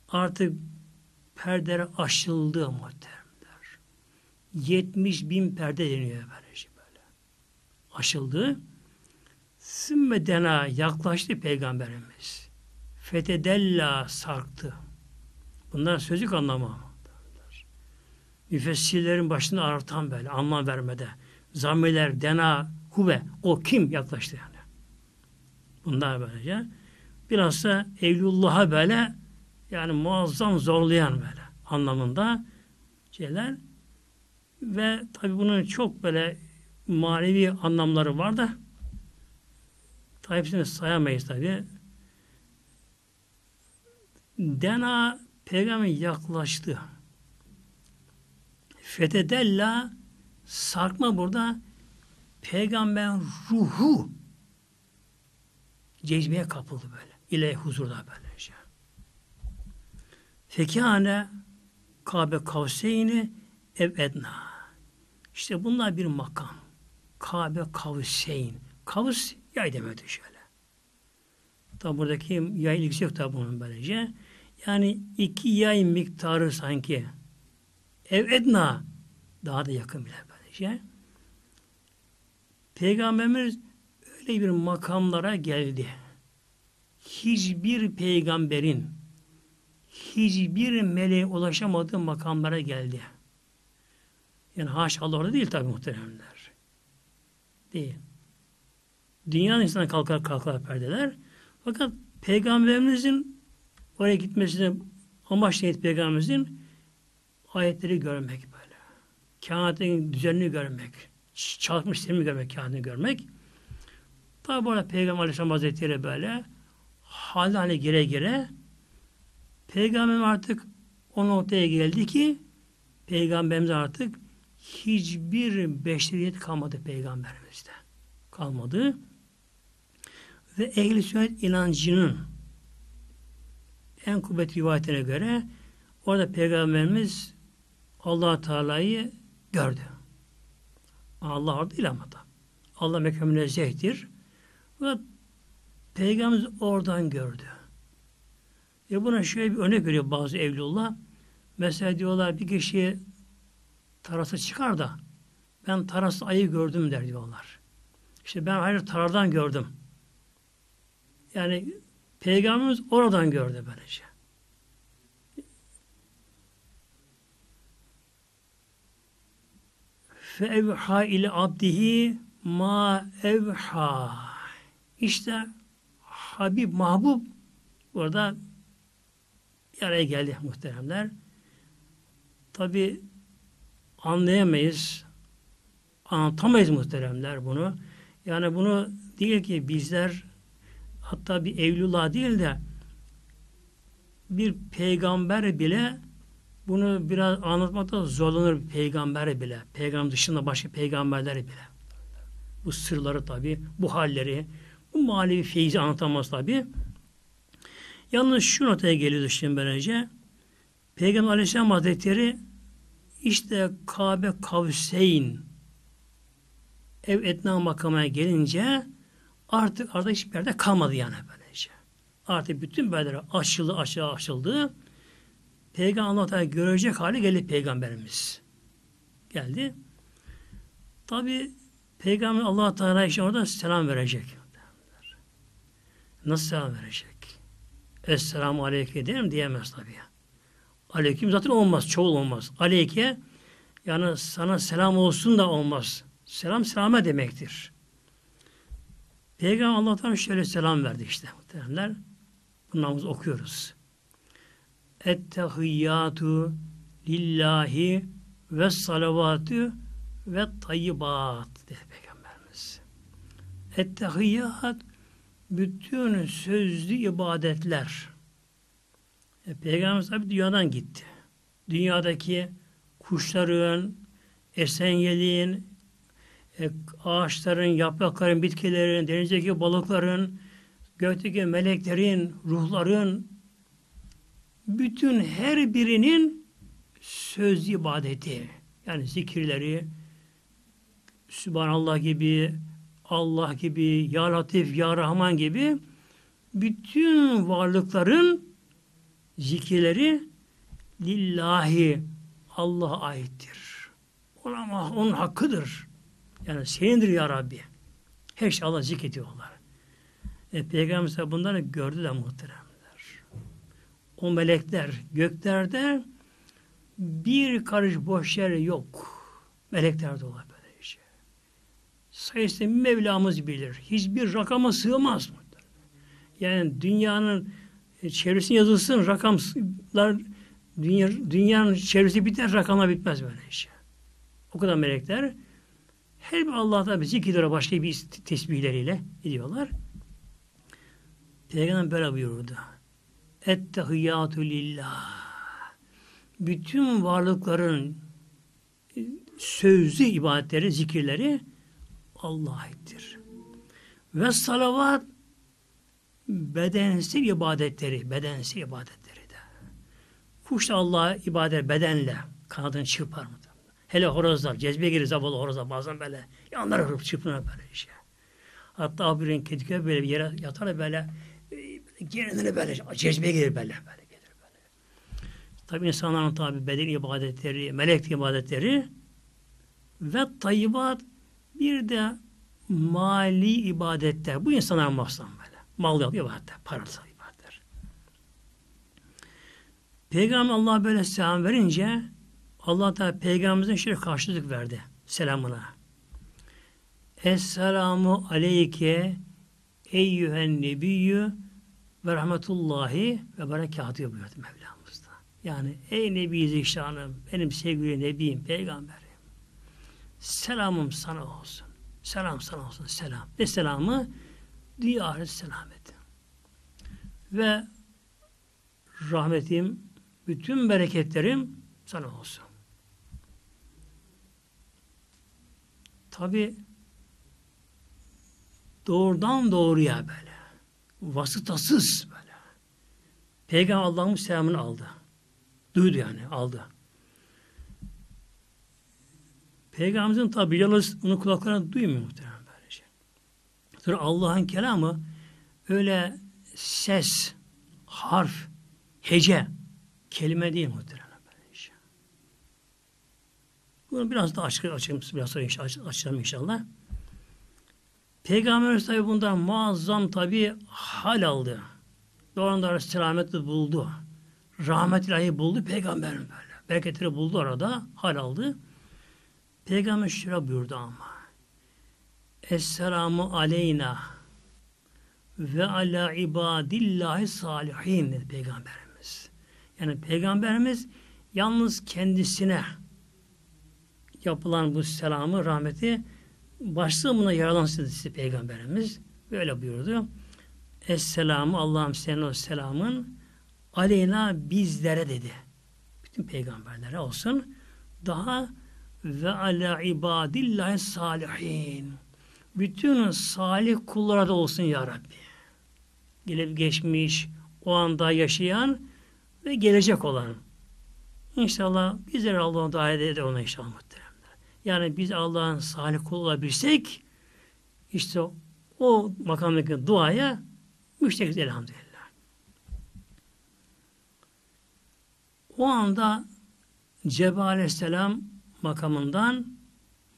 Artık perdeler aşıldı muhterem. 70 bin perde deniyor böyle şey böyle. Aşıldı. Sümme dena yaklaştı peygamberimiz. Fetedella sarktı. Bunlar sözlük anlamı. Müfessirlerin başını artan böyle anlam vermede. Zamirler, dena, huve o kim yaklaştı yani. Bunlar böylece. Biraz da Evlullah'a böyle yani muazzam zorlayan böyle anlamında şeyler ve tabi bunun çok böyle manevi anlamları var da tabi hepsini sayamayız tabi. Dena peygamber yaklaştı. Fetedella sarkma burada peygamber ruhu Cezbeye kapıldı böyle. İle huzurda böylece. Fekâne Kabe kavseyni ev edna. İşte bunlar bir makam. Kabe kavseyn. Kavs yay demedi şöyle. Tabi buradaki yay ilgisi yok tabi bunun böylece. Yani iki yay miktarı sanki. Ev edna daha da yakın bile böylece. Peygamberimiz öyle bir makamlara geldi. Hiçbir peygamberin hiçbir meleğe ulaşamadığı makamlara geldi. Yani haşa Allah orada değil tabi muhteremler. Değil. Dünyanın insanı kalkar kalkar perdeler. Fakat Peygamberimizin oraya gitmesine amaç neydi Peygamberimizin? Ayetleri görmek böyle. Kainatın düzenini görmek. Çalışmış sistemi görmek, kainatını görmek. Tabi bu arada Peygamber Aleyhisselam Hazretleri böyle hal hale gire gire Peygamber artık o noktaya geldi ki Peygamberimiz artık hiçbir beşeriyet kalmadı Peygamberimizde. Kalmadı. Ve ehl-i sünnet inancının en kuvvetli rivayetine göre orada Peygamberimiz allah Teala'yı gördü. Allah orada değil ama da. Allah mekamı zehtir. Ve Peygamberimiz oradan gördü. E buna şöyle bir örnek veriyor bazı evlullah. Mesela diyorlar bir kişi tarası çıkar da ben tarası ayı gördüm der diyorlar. İşte ben hayır tarardan gördüm. Yani Peygamberimiz oradan gördü böylece. Fe evha ile abdihi ma evha. İşte Habib, Mahbub burada bir araya geldi muhteremler. Tabi anlayamayız, anlatamayız muhteremler bunu. Yani bunu değil ki bizler hatta bir evlullah değil de bir peygamber bile bunu biraz anlatmakta zorlanır bir peygamber bile. Peygamber dışında başka peygamberler bile. Bu sırları tabi, bu halleri, bu manevi feyzi anlatamaz tabi. Yalnız şu notaya geliyor şimdi böylece. Peygamber Aleyhisselam Hazretleri işte Kabe Kavseyn ev etna makamına gelince artık arada hiçbir yerde kalmadı yani böylece. Artık bütün böyle açıldı, aşağı açıldı. Peygamber Teala görecek hale geldi Peygamberimiz. Geldi. Tabi Peygamber Allah Teala işte orada selam verecek. Nasıl selam verecek? Esselamu Aleyke derim diyemez tabi. Aleyküm zaten olmaz, çoğul olmaz. Aleyke yani sana selam olsun da olmaz. Selam selame demektir. Peygamber Allah'tan şöyle selam verdi işte muhtemelenler. Bunlarımızı okuyoruz. Ettehiyyatu lillahi ve salavatü ve tayyibat dedi Peygamberimiz. Ettehiyyat bütün sözlü ibadetler. E, Peygamberimiz tabi dünyadan gitti. Dünyadaki kuşların, esenyeliğin, e, ağaçların, yaprakların, bitkilerin, denizdeki balıkların, gökteki meleklerin, ruhların, bütün her birinin söz ibadeti, yani zikirleri, Sübhanallah gibi, Allah gibi, Ya Latif, Ya Rahman gibi bütün varlıkların zikirleri lillahi Allah'a aittir. Ona, onun hakkıdır. Yani senindir ya Rabbi. Her şey Allah zikrediyorlar. E, Peygamber bunları gördü de muhteremler. O melekler göklerde bir karış boş yer yok. Melekler de olabilir sayısını Mevlamız bilir. Hiçbir rakama sığmaz. Yani dünyanın e, çevresini yazılsın rakamlar dünya, dünyanın çevresi biter rakamlar bitmez böyle şey. O kadar melekler her bir Allah'ta bir zikirlere başka bir tesbihleriyle ediyorlar. Peygamber böyle buyurdu. Ettehiyyatü lillah. Bütün varlıkların e, sözlü ibadetleri, zikirleri Allah'a aittir. Ve salavat bedensiz ibadetleri, bedensiz ibadetleri de. Kuş da Allah'a ibadet bedenle kanadını çırpar mı? Hele horozlar, cezbe girir zavallı horozlar bazen böyle yanlar hırıp çırpınır böyle işte. Hatta bir kedi köpek böyle bir yere yatar böyle Kendini böyle cezbe gelir böyle. böyle gelir böyle. Tabi insanların tabi beden ibadetleri, melek ibadetleri ve tayyibat bir de mali ibadetler. Bu insanların mahzun böyle. Mal yapıyor ibadetler, parasal ibadetler. Peygamber Allah böyle selam verince Allah da peygamberimizin şöyle karşılık verdi selamına. Esselamu aleyke eyyühen nebiyyü ve rahmetullahi ve berekatü buyurdu Mevlamız da. Yani ey Nebi Zişanım, benim sevgili Nebiyim, Peygamberim. Selamım sana olsun. Selam sana olsun. Selam. Ne selamı? Ahiret selameti. Ve rahmetim, bütün bereketlerim sana olsun. Tabi doğrudan doğruya böyle vasıtasız böyle. Peygamber Allah'ın selamını aldı. Duydu yani aldı. Peygamberimizin tabi yalnız onun kulaklarına duymuyor muhtemelen böylece. Şey. Sonra Allah'ın kelamı öyle ses, harf, hece, kelime değil muhtemelen. Bunu biraz daha açık açayım, biraz sonra inşallah, açacağım inşallah. Peygamberimiz tabi bundan muazzam tabi hal aldı. Doğrudan selametli buldu. Rahmet ilahi buldu peygamberim böyle. Bereketleri buldu orada. Hal aldı. Peygamber şöyle buyurdu ama. Esselamu aleyna ve ala ibadillahi salihin dedi peygamberimiz. Yani peygamberimiz yalnız kendisine yapılan bu selamı, rahmeti başlığı yaralansın size Peygamberimiz. Böyle buyurdu. Esselamu Allah'ım senin o selamın aleyna bizlere dedi. Bütün peygamberlere olsun. Daha ve ala ibadillahi salihin. Bütün salih kullara da olsun ya Rabbi. Gelip geçmiş, o anda yaşayan ve gelecek olan. İnşallah bizler Allah'ın dahil eder ona inşallah. Yani biz Allah'ın salih kulu olabilsek işte o makamdaki duaya müşteriz elhamdülillah. O anda Cebrail aleyhisselam makamından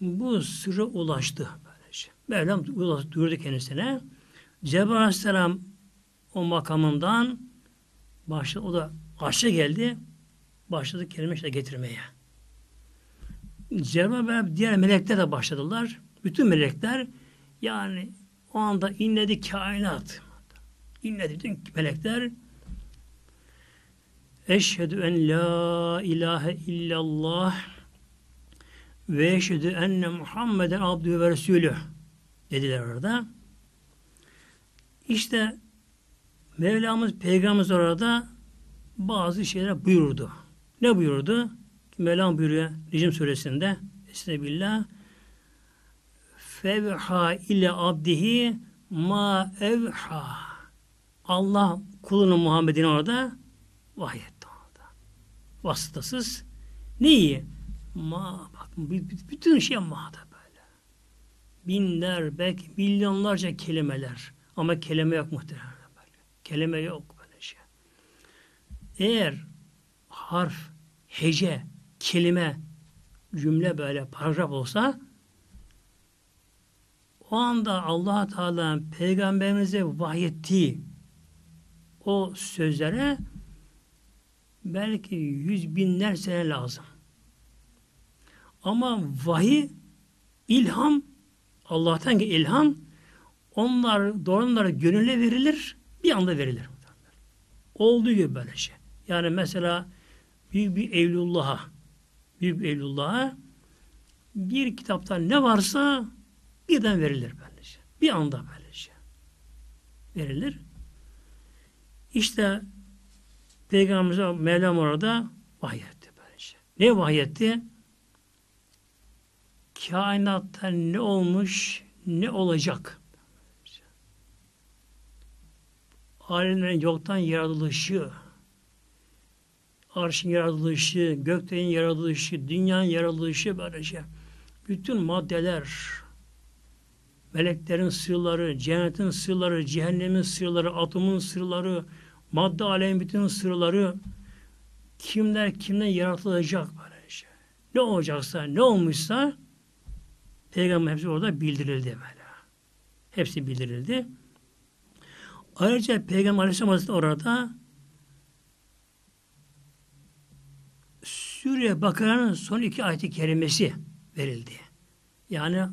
bu sırrı ulaştı. Böylece. Mevlam duyurdu kendisine. Cebrail aleyhisselam o makamından başladı, o da aşağı geldi, başladı kelime getirmeye. Cebrail ve diğer melekler de başladılar. Bütün melekler yani o anda inledi kainat. İnledi bütün melekler Eşhedü en la ilahe illallah ve eşhedü enne Muhammeden abdühü ve resulü dediler orada. İşte Mevlamız Peygamberimiz orada bazı şeyler buyurdu. Ne buyurdu? Mevlam buyuruyor Necim suresinde Estağfirullah fevha ile abdihi ma evha Allah kulunun Muhammed'in orada vahyetti orada. Vasıtasız neyi? Ma bak bütün şey ma'da böyle. Binler belki milyonlarca kelimeler ama kelime yok muhtemelen böyle. Kelime yok böyle şey. Eğer harf, hece, kelime, cümle böyle paragraf olsa o anda allah Teala peygamberimize vahyettiği o sözlere belki yüz binler sene lazım. Ama vahiy, ilham, Allah'tan ki ilham, onlar doğruları gönüle verilir, bir anda verilir. Olduğu gibi böyle şey. Yani mesela büyük bir evlullah'a Büyük Evlullah'a bir kitapta ne varsa birden verilir böylece. Bir anda böylece. Verilir. İşte Peygamberimize Mevlam orada vahyetti böylece. Ne vahyetti? Kainatta ne olmuş, ne olacak? alemlerin yoktan yaratılışı, arşın yaratılışı, göklerin yaratılışı, dünyanın yaratılışı böylece. Bütün maddeler, meleklerin sırları, cennetin sırları, cehennemin sırları, atomun sırları, madde alemin bütün sırları, kimler kimden yaratılacak böylece. Ne olacaksa, ne olmuşsa Peygamber hepsi orada bildirildi böyle. Hepsi bildirildi. Ayrıca Peygamber Aleyhisselam orada Suriye Bakara'nın son iki ayeti kerimesi verildi. Yani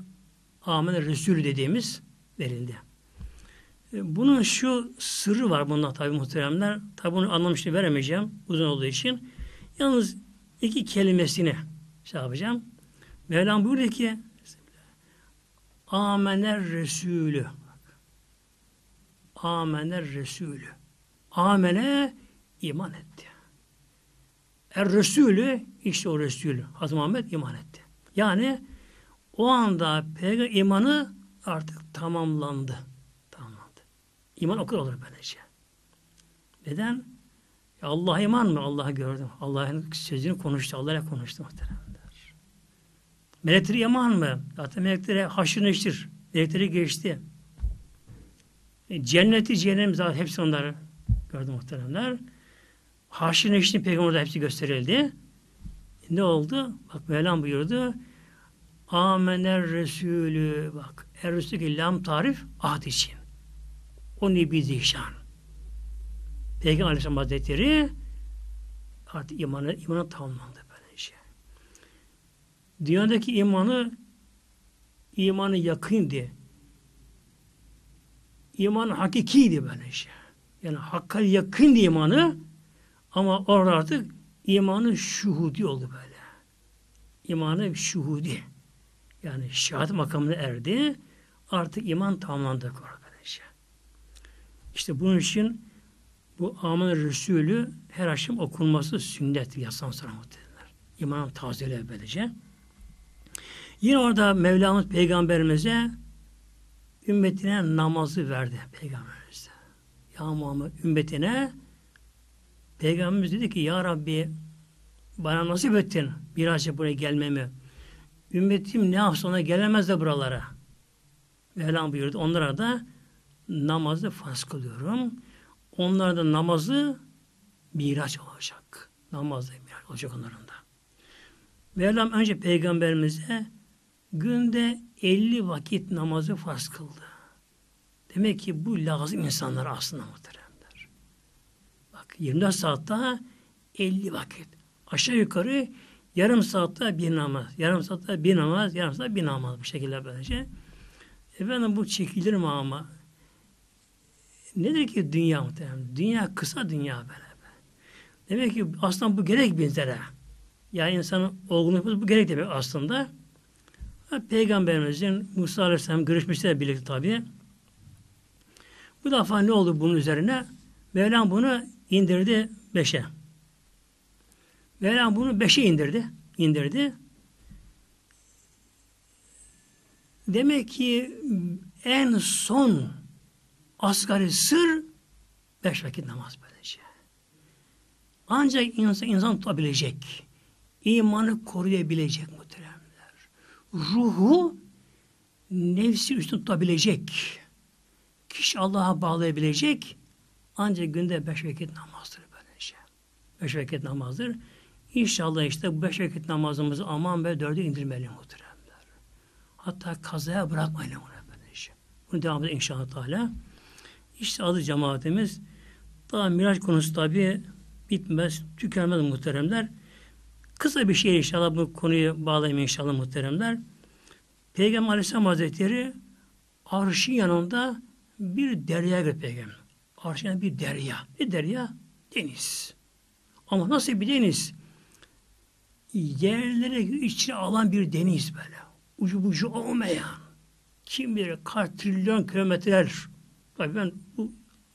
Amen Resul dediğimiz verildi. E, bunun şu sırrı var bunda tabi muhteremler. Tabi bunu anlamıştı veremeyeceğim uzun olduğu için. Yalnız iki kelimesini şey yapacağım. Mevlam buyuruyor ki Amener Resulü. Amener Resulü. Amene iman etti. Er Resulü işte o Resulü. Hazreti Muhammed iman etti. Yani o anda peygamber imanı artık tamamlandı. Tamamlandı. İman o kadar olur böylece. Neden? Ya Allah iman mı? Allah'ı gördüm. Allah'ın sözünü konuştu. Allah'la konuştu muhteremler. Melekleri iman mı? Zaten melekleri haşır neştir. Melekleri geçti. E, cenneti, cehennem zaten hepsi onları gördü muhteremler. Haşir neşrin peygamberde hepsi gösterildi. Ne oldu? Bak Mevlam buyurdu. Amener Resulü bak. Er Resulü lam tarif ahd için. O nebi zişan. Peygamber Aleyhisselam Hazretleri artık imanı, imanı tamamlandı böylece. Dünyadaki imanı imanı yakındı. İman hakikiydi böylece. Yani hakka yakın imanı ama orada artık imanı şuhudi oldu böyle. İmanı şuhudi. Yani şehadet makamına erdi. Artık iman tamamlandı arkadaşlar. İşte bunun için bu Aman Resulü her akşam okunması sünnet yasam sonra muhtemelenler. İmanın tazeli böylece. Yine orada Mevlamız Peygamberimize ümmetine namazı verdi Peygamberimize. Ya Muhammed ümmetine Peygamberimiz dedi ki Ya Rabbi bana nasip ettin biraz buraya gelmemi. Ümmetim ne yapsa ona gelemez de buralara. Mevlam buyurdu. Onlara da namazı farz kılıyorum. Onlara da namazı miraç olacak. Namazı miraç olacak onların da. Mevlam önce peygamberimize günde 50 vakit namazı farz kıldı. Demek ki bu lazım insanlar aslında muhteremler. Bak 24 saatte 50 vakit. Aşağı yukarı yarım saatte bir namaz, yarım saatte bir namaz, yarım saatte bir namaz bu şekilde böylece. Efendim bu çekilir mi ama? Nedir ki dünya muhtemelen? Dünya kısa dünya böyle. Demek ki aslında bu gerek bizlere. Yani insanın olgunluğu bu gerek demek aslında. Peygamberimizin Musa Aleyhisselam görüşmüşler birlikte tabi. Bu defa ne oldu bunun üzerine? Mevlam bunu indirdi beşe. Mevlam bunu beşe indirdi. indirdi. Demek ki en son asgari sır beş vakit namaz böylece. Ancak insan, insan tutabilecek, imanı koruyabilecek muhteremler. Ruhu nefsi üstün tutabilecek, kişi Allah'a bağlayabilecek ancak günde beş vakit namazdır böylece. Beş vakit namazdır. İnşallah işte bu beş vakit namazımızı aman ve dörde indirmeli muhteremler. Hatta kazaya bırakmayalım bunu böylece. Bunu devam edelim inşallah Teala. İşte adı cemaatimiz. Daha miraç konusu tabi bitmez, tükenmez muhteremler. Kısa bir şey inşallah bu konuyu bağlayayım inşallah muhteremler. Peygamber Aleyhisselam Hazretleri arşın yanında bir derya gördü peygamber. Arşın yanında bir derya. Bir derya deniz. Ama nasıl bir deniz? Yerlere içine alan bir deniz böyle. Ucu bucu olmayan. Kim bilir kaç trilyon kilometreler. Tabii ben bu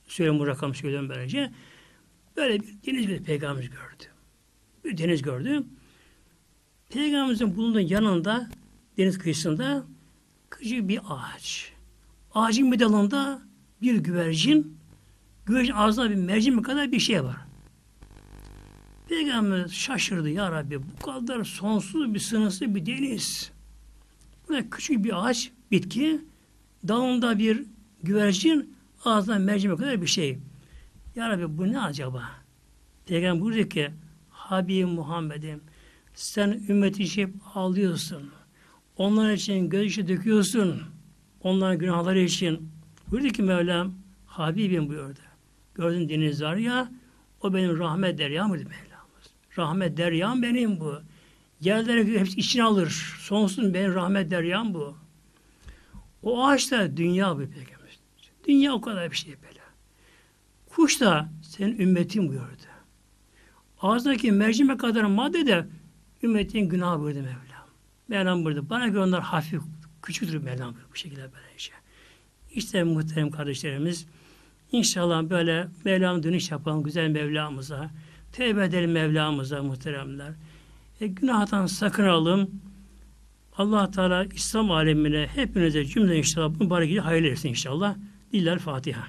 söylüyorum bu rakam söylüyorum böylece. Böyle bir deniz bir peygamberimiz gördü. Bir deniz gördü. Peygamberimizin bulunduğu yanında deniz kıyısında küçük bir ağaç. Ağacın bir dalında bir güvercin Güveçin ağzında bir mercimek kadar bir şey var. Peygamber şaşırdı ya Rabbi bu kadar sonsuz bir sınırsız bir deniz. Böyle küçük bir ağaç, bitki, dalında bir güvercin, ağzından mercimek kadar bir şey. Ya Rabbi bu ne acaba? Peygamber buyurdu ki Habibim Muhammed'im sen ümmeti için ağlıyorsun. Onlar için gözyaşı döküyorsun. Onların günahları için. Buyurdu ki Mevlam Habibim buyurdu. Gördün deniz var ya o benim rahmet deryam dedi Mevlamız. Rahmet deryam benim bu. Yerlere hepsi içine alır. Sonsuz benim rahmet deryam bu. O ağaç da dünya bu peygamber. Dünya o kadar bir şey böyle. Kuş da senin ümmetin buyurdu. Ağzındaki mercimek kadar madde de ümmetin günahı buyurdu Mevlam. Mevlam buyurdu. Bana göre onlar hafif, küçüktür Mevlam. Bu şekilde böylece. İşte muhterem kardeşlerimiz inşallah böyle Mevlam dönüş yapalım güzel Mevlamıza. Tevbe edelim Mevlamıza muhteremler. E, günahtan sakınalım. allah Teala İslam alemine hepinize cümle inşallah mübarek hayırlı etsin inşallah. Diller Fatiha.